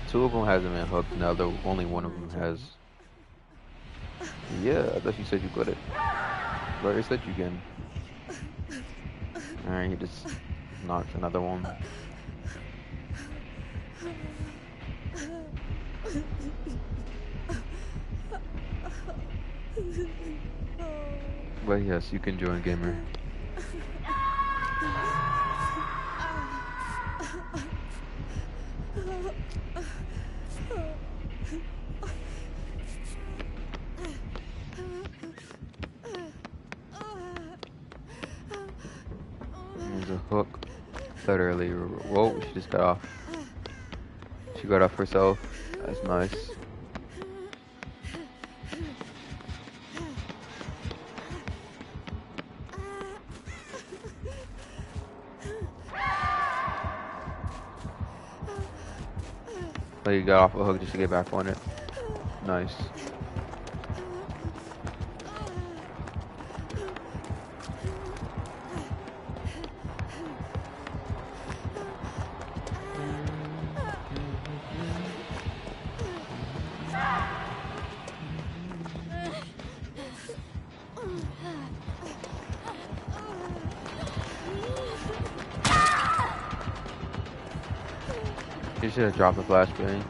two of them hasn't been hooked, now the only one of them has. Yeah, I thought you said you got it. But I said you can. Alright, you just knocked another one. But yes, you can join Gamer. Earlier. Whoa, she just got off. She got off herself. That's nice. So you got off a hook just to get back on it. Nice. Dropped the flashbang.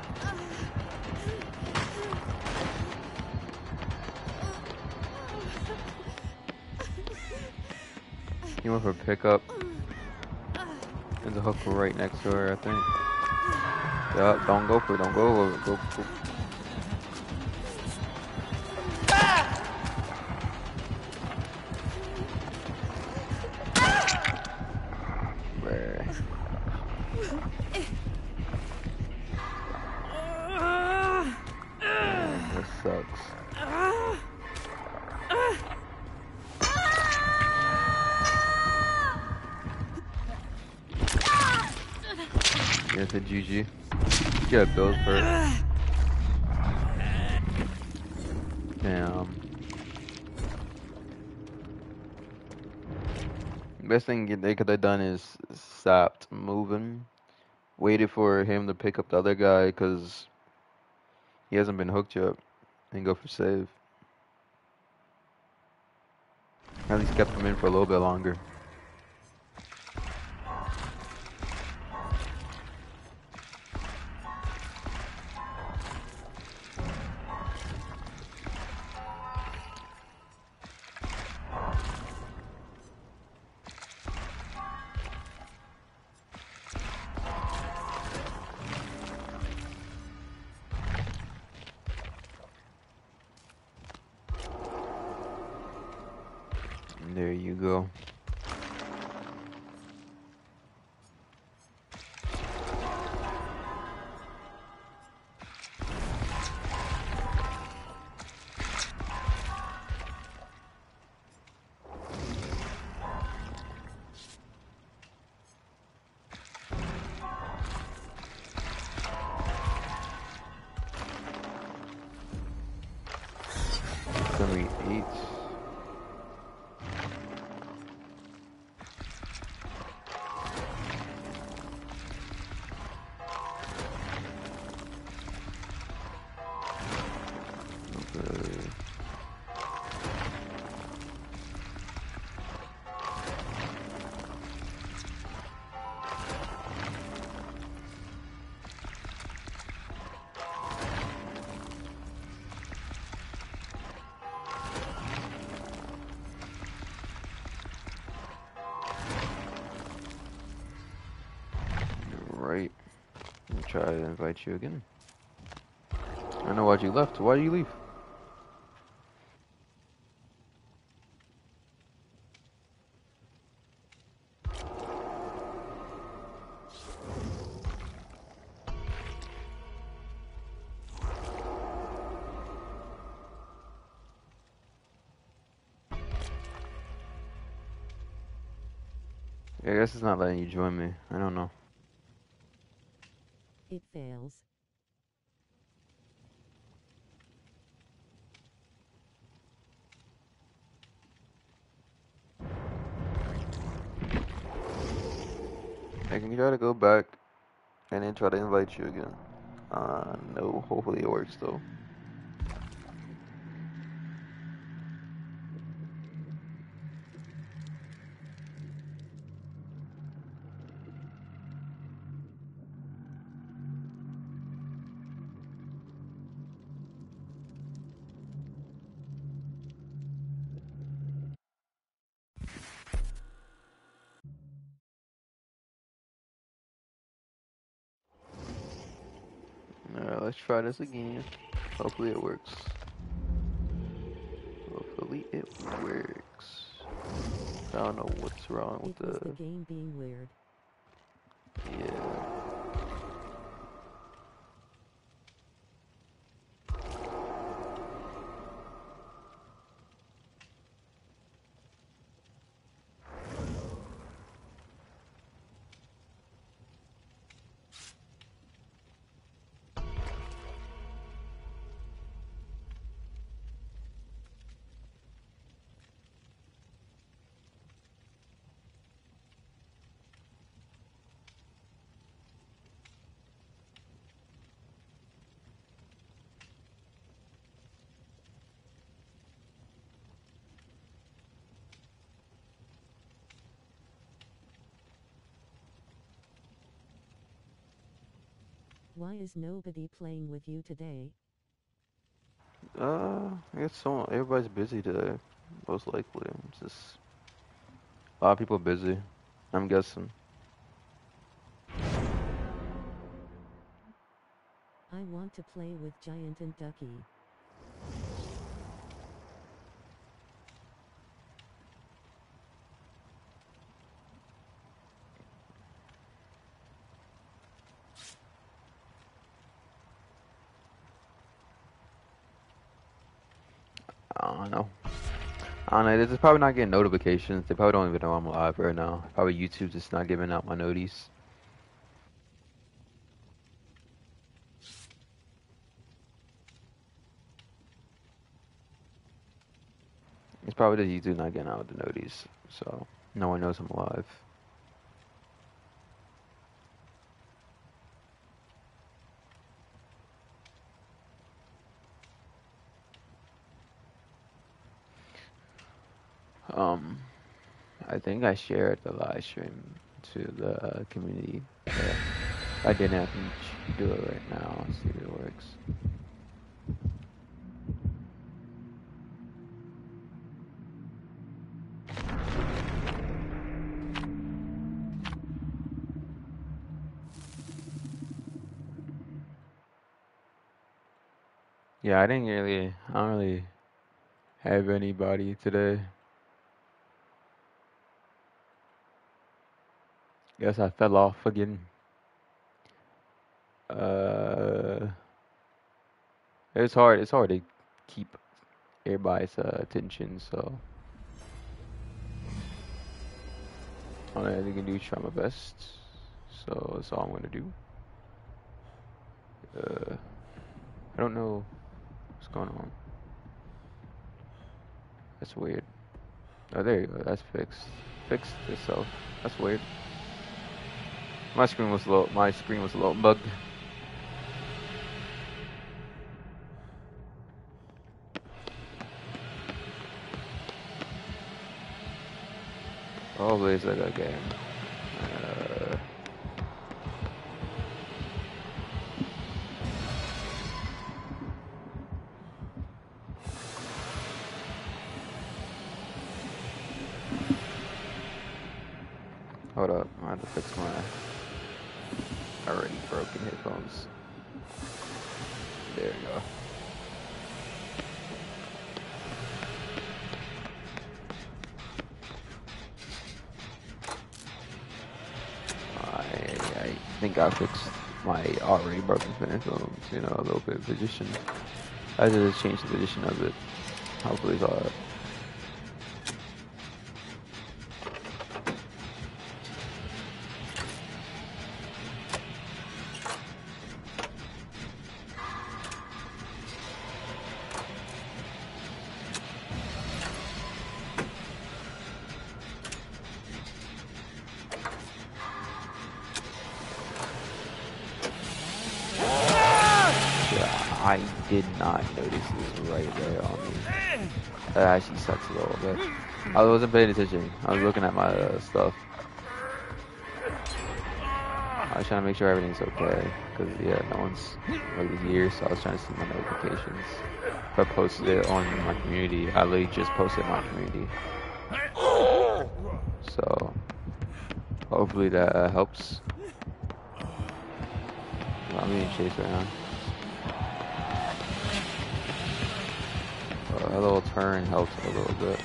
He went for pickup. There's a hooker right next to her, I think. Don't go for it, don't go over it. Go, go. Thing they could have done is stopped moving. Waited for him to pick up the other guy because he hasn't been hooked yet. And go for save. At least kept him in for a little bit longer. Invite you again. I know why you left. Why did you leave? I guess it's not letting you join me. I don't know. It fails. I can try to go back and then try to invite you again. Uh, no. Hopefully it works though. Alright, let's try this again. Hopefully it works. Hopefully it works. I don't know what's wrong with the the game being weird. yeah. Why is nobody playing with you today? Uh, I guess so. Everybody's busy today, most likely. It's just a lot of people busy. I'm guessing. I want to play with Giant and Ducky. I don't know. I don't probably not getting notifications. They probably don't even know I'm live right now. Probably YouTube's just not giving out my notice. It's probably the YouTube not getting out of the notice, so no one knows I'm live. Um, I think I shared the live stream to the community. but I didn't have to do it right now. Let's see if it works. Yeah, I didn't really, I don't really have anybody today. Guess I fell off again. Uh, it's hard. It's hard to keep everybody's uh, attention. So all I can do is try my best. So that's all I'm gonna do. Uh, I don't know what's going on. That's weird. Oh, there you go. That's fixed. Fixed itself. That's weird. My screen was a little, My screen was a little bugged. Always a game. Already broken headphones, you know, a little bit of position. I just changed the position of it. Hopefully it's alright. Sucks a little bit. I wasn't paying attention. I was looking at my uh, stuff. I was trying to make sure everything's okay. Because, yeah, no one's really here, so I was trying to see my notifications. If I posted it on my community, I literally just posted my community. So, hopefully that uh, helps. I'm being chased right now. A little turn helps a little bit.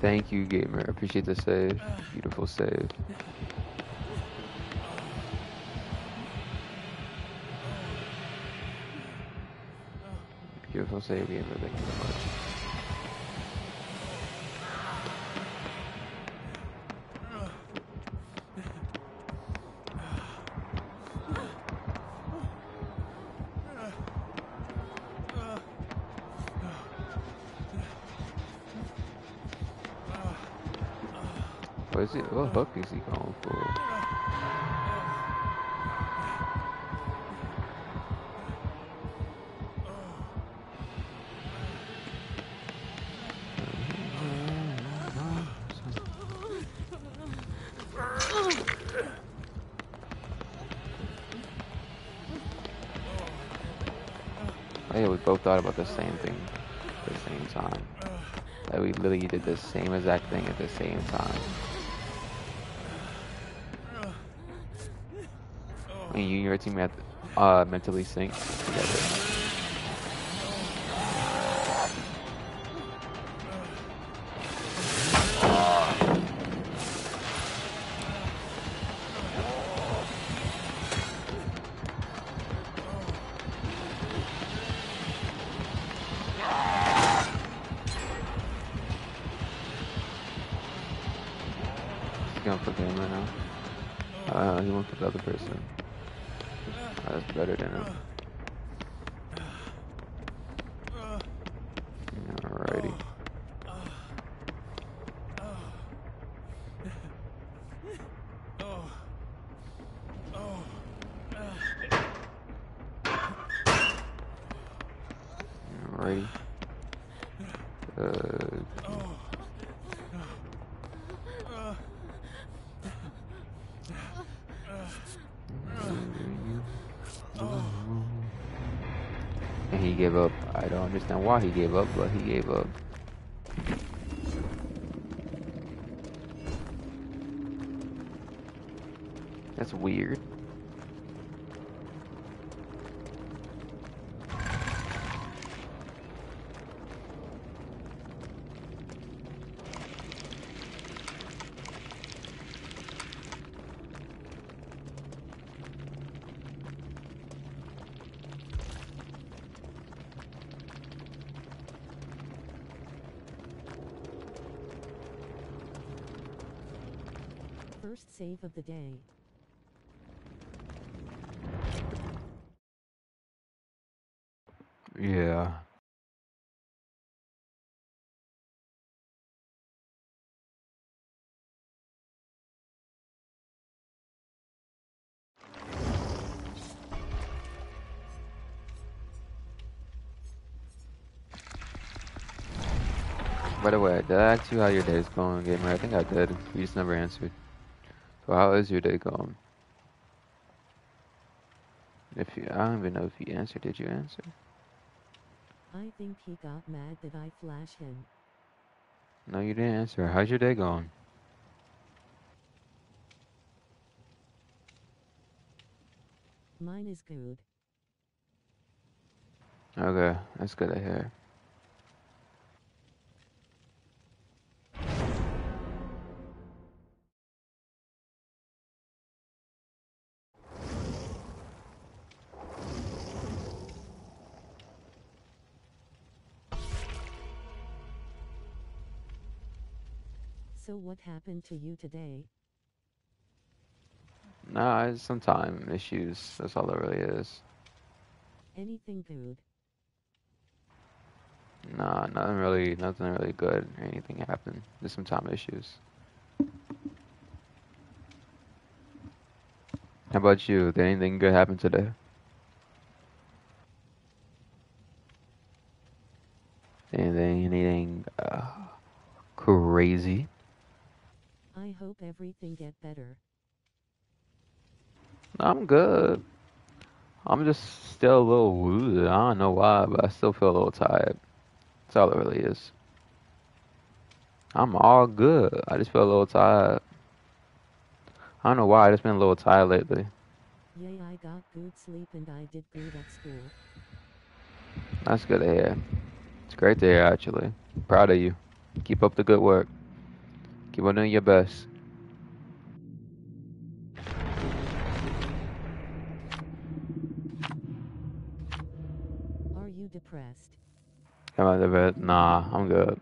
Thank you, gamer. Appreciate the save. Beautiful save. Beautiful save, gamer. Thank you very much. Thought about the same thing at the same time. Like we literally did the same exact thing at the same time. And you and your team uh, mentally sync together. Gonna put him right now. Uh, he won't put the other person. Uh, that's better than him. Alrighty. Alrighty. Uh, and he gave up. I don't understand why he gave up, but he gave up. That's weird. Of the day. Yeah. By the way, did I ask you how your day is going, gamer? I think I did. You just never answered. So how is your day going? If you, I don't even know if you answered. Did you answer? I think he got mad that I flash him. No, you didn't answer. How's your day going? Mine is good. Okay, that's good to hear. What happened to you today? Nah, it's some time issues. That's all it really is. Anything good? Nah, nothing really, nothing really good or anything happened. Just some time issues. How about you? Did anything good happen today? Anything, anything uh, crazy? Everything get better. I'm good. I'm just still a little woozy. I don't know why, but I still feel a little tired. That's all it really is. I'm all good. I just feel a little tired. I don't know why. I just been a little tired lately. Yay, I got good sleep and I did good at school. That's good to hear. It's great to hear, actually. Proud of you. Keep up the good work. Keep on doing your best. Best? Nah, I'm good.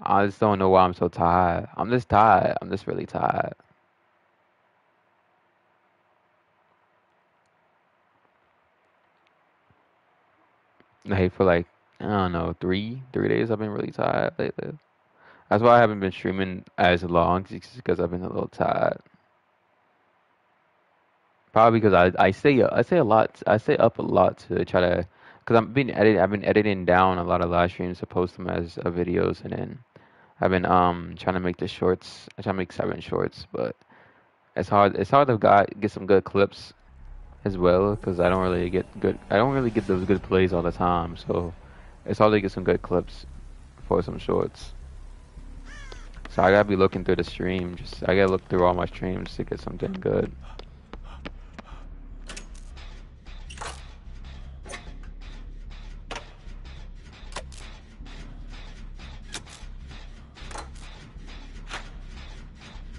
I just don't know why I'm so tired. I'm just tired. I'm just really tired. Hey, for like I don't know three three days I've been really tired lately. That's why I haven't been streaming as long, just because I've been a little tired. Probably because I I stay I stay a lot I stay up a lot to try to because I've been edit I've been editing down a lot of live streams to post them as uh, videos and then I've been um trying to make the shorts I try to make seven shorts but it's hard it's hard to got, get some good clips as well because I don't really get good I don't really get those good plays all the time so it's hard to get some good clips for some shorts. So I gotta be looking through the stream. Just I gotta look through all my streams to get something good.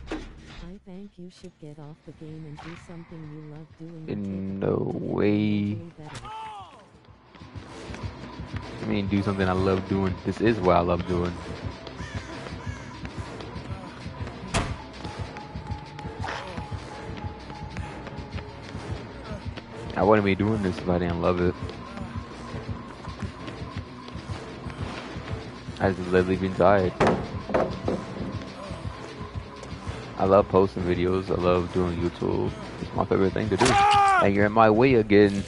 I think you should get off the game and do something you love doing. In no way. I mean, do something I love doing. This is what I love doing. I wouldn't be doing this if I didn't love it. I just literally been tired. I love posting videos. I love doing YouTube. It's my favorite thing to do. And you're in my way again.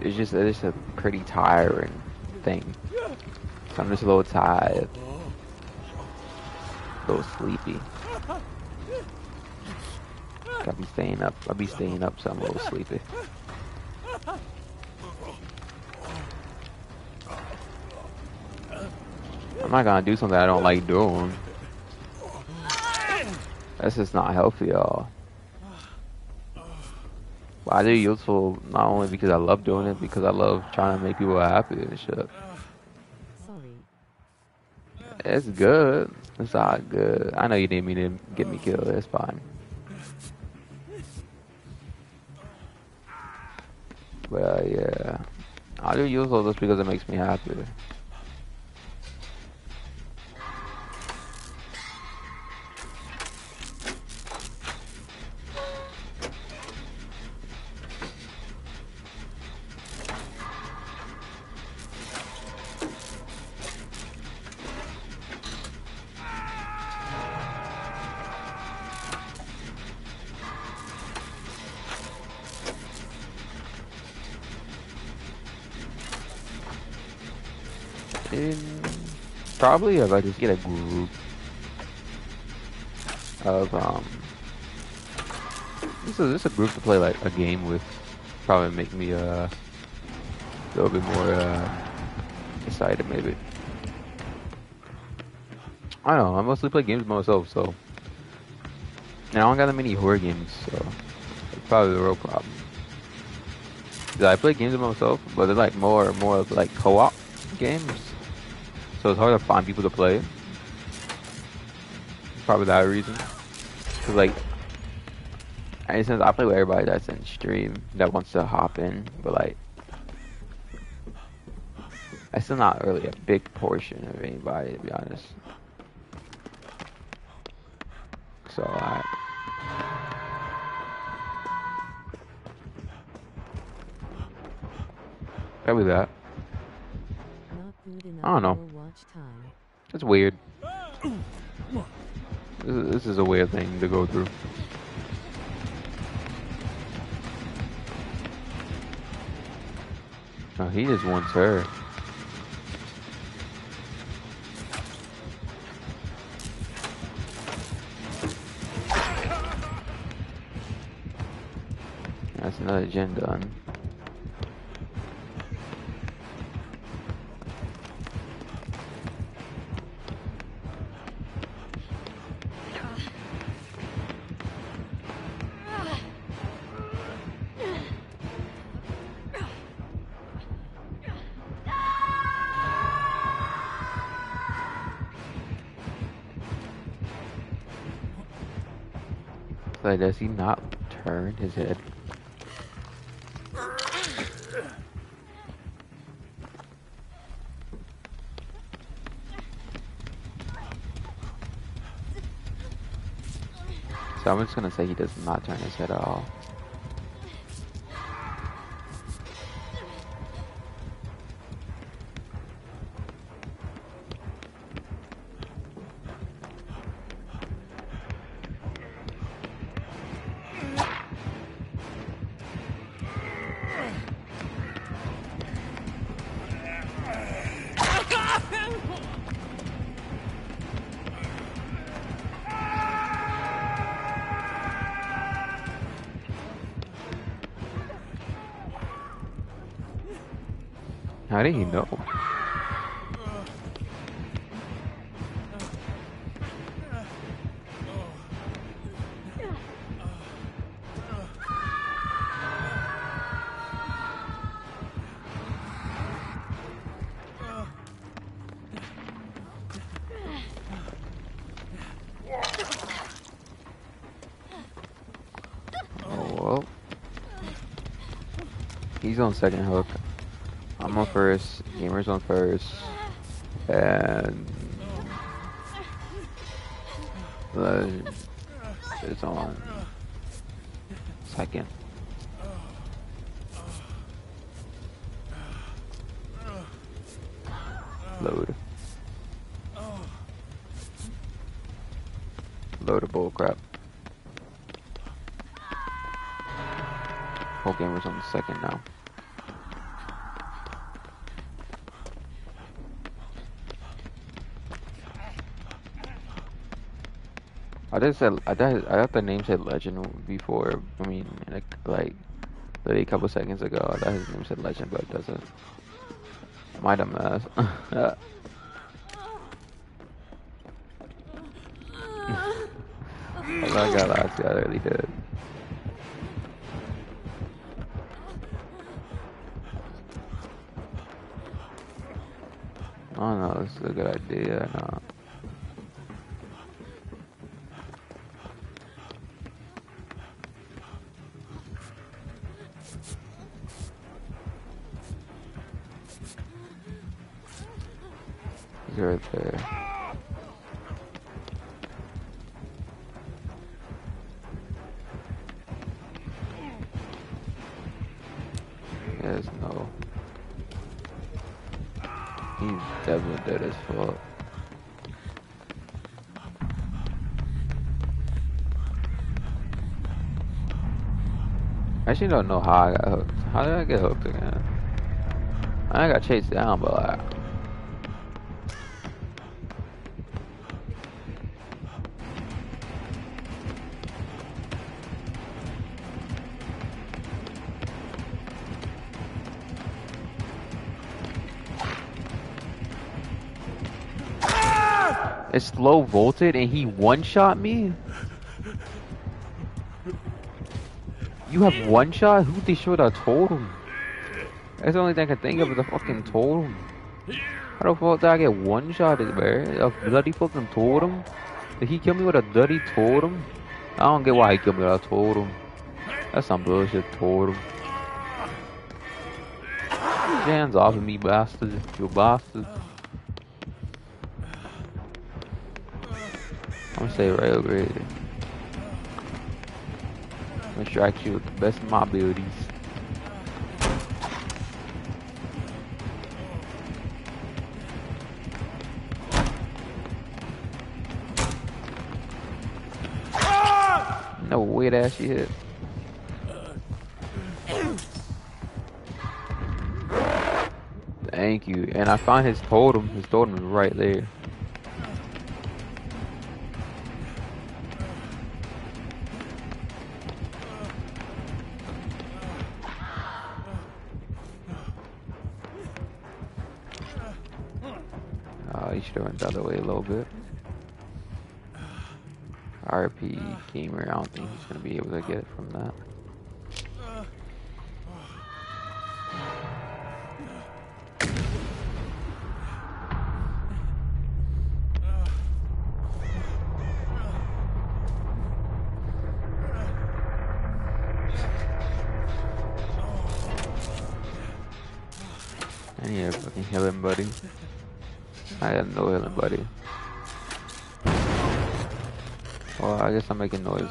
It's just it's just a pretty tiring thing. So I'm just a little tired, a little sleepy. I'll be staying up. I'll be staying up, so I'm a little sleepy. I'm not gonna do something I don't like doing. That's just not healthy at all. But I do useful not only because I love doing it, because I love trying to make people happy and shit. Sorry. It's good. It's all good. I know you didn't mean to get me killed. It's fine. But uh, yeah, I do use those just because it makes me happy. Probably if I just get a group of um this is this a group to play like a game with probably make me uh a little bit more uh excited maybe. I don't know, I mostly play games by myself so and I don't got that many horror games, so probably the real problem. I play games by myself, but they're like more more of like co-op games so it's hard to find people to play. Probably that reason. Cause like, and since I play with everybody that's in stream that wants to hop in, but like, that's still not really a big portion of anybody to be honest. So I. Probably that. I don't know. It's weird. This is, this is a weird thing to go through. Oh, he just wants her. That's another gen done. Like, does he not turn his head? So I'm just gonna say he does not turn his head at all. Did he know? He's on second hook. First, Gamer's on first, and is on second. Load. Load of bullcrap. Whole gamer's on the second now. I just said I thought I thought the name said Legend before. I mean, like like literally a couple seconds ago, I thought his name said Legend, but it doesn't. My dumbass. I got last I really did. Don't know, this is a good idea. No. Actually don't know how I got hooked. How did I get hooked again? I got chased down, but like. Ah! It's low volted and he one shot me? You have one shot? Who they should have told him? That's the only thing I can think of is a fucking totem. How the fuck did I get one shotted, bro? A bloody fucking totem? Did he kill me with a dirty totem? I don't get why he killed me with a totem. That's some bullshit totem. Hands off of me, bastard. You bastard. I'm gonna stay right over here. Distract you with the best of my abilities. No weird ass hit. Thank you. And I found his totem. His totem is right there. Don't think he's gonna be able to get it from that. I need a fucking healing buddy. I have no healing buddy. Well, I guess I'm making noise.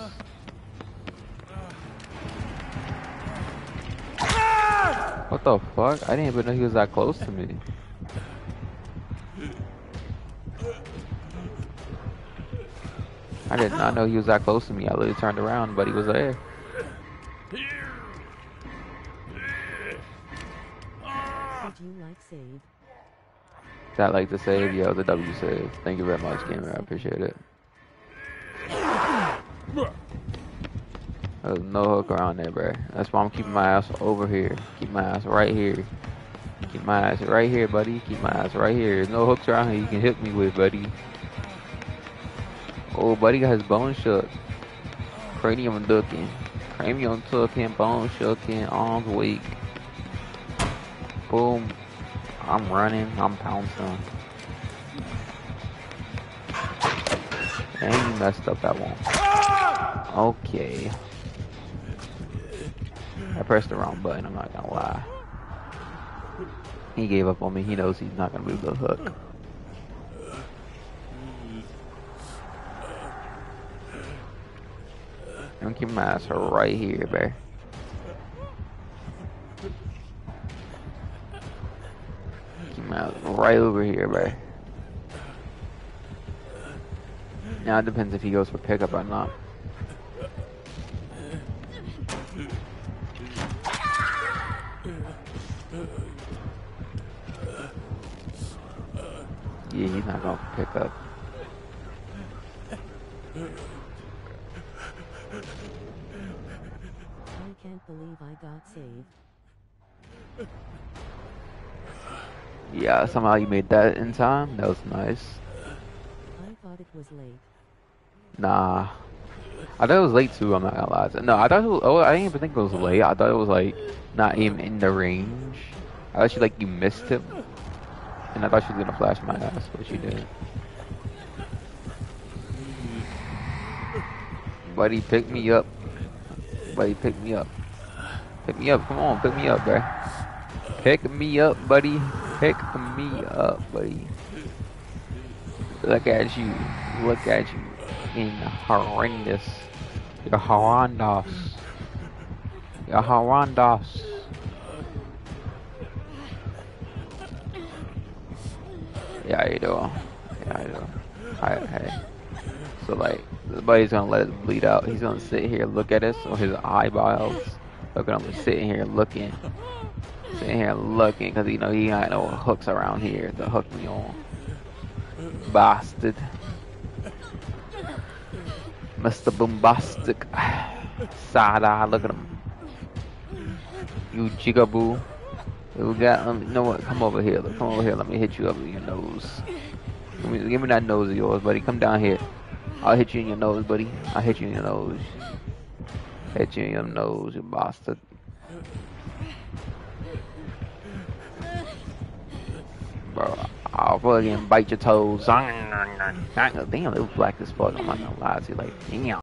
What the fuck? I didn't even know he was that close to me. I did not know he was that close to me. I literally turned around, but he was there. Would you like save? That like the save, yo, the W save. Thank you very much, gamer. I appreciate it. There's no hook around there, bro. That's why I'm keeping my ass over here. Keep my ass right here. Keep my ass right here, buddy. Keep my ass right here. There's no hooks around here you can hit me with, buddy. Oh, buddy got his bone shook. Cranium ducking. Cranium tucking, bone shooking, arms weak. Boom. I'm running. I'm pouncing. And you messed up that one. Okay. I pressed the wrong button, I'm not gonna lie. He gave up on me, he knows he's not gonna move the hook. I'm my ass right here, bear. Keep my ass right over here, bear. Now it depends if he goes for pickup or not. Yeah, he's not going for pickup. I can't believe I got saved. Yeah, somehow you made that in time. That was nice. I thought it was late. Nah. I thought it was late too, I'm not gonna lie. No, I thought it was, oh, I didn't even think it was late. I thought it was like not even in the range. I thought she like you missed him. And I thought she was gonna flash my ass, but she didn't. Buddy, pick me up. Buddy, pick me up. Pick me up, come on, pick me up, bruh. Pick me up, buddy. Pick me up, buddy. Look at you. Look at you. In horrendous. You're horrendous. You're horrendous. Yeah, you do. Yeah, I do. Alright, hey. So like, the buddy's gonna let it bleed out. He's gonna sit here, look at us, or his eyeballs. Look at him sitting here looking. Sitting here looking, because you know he ain't no hooks around here to hook me on. Bastard. Mr. Boombastic. Side eye, look at him. You jigaboo. We got, um, you know what? Come over here. Come over here. Let me hit you up in your nose. Give me, give me that nose of yours, buddy. Come down here. I'll hit you in your nose, buddy. I'll hit you in your nose. Hit you in your nose, you bastard. Bro, I'll fucking bite your toes. Damn, it was black as fuck. I'm not gonna lie to you. Like, damn.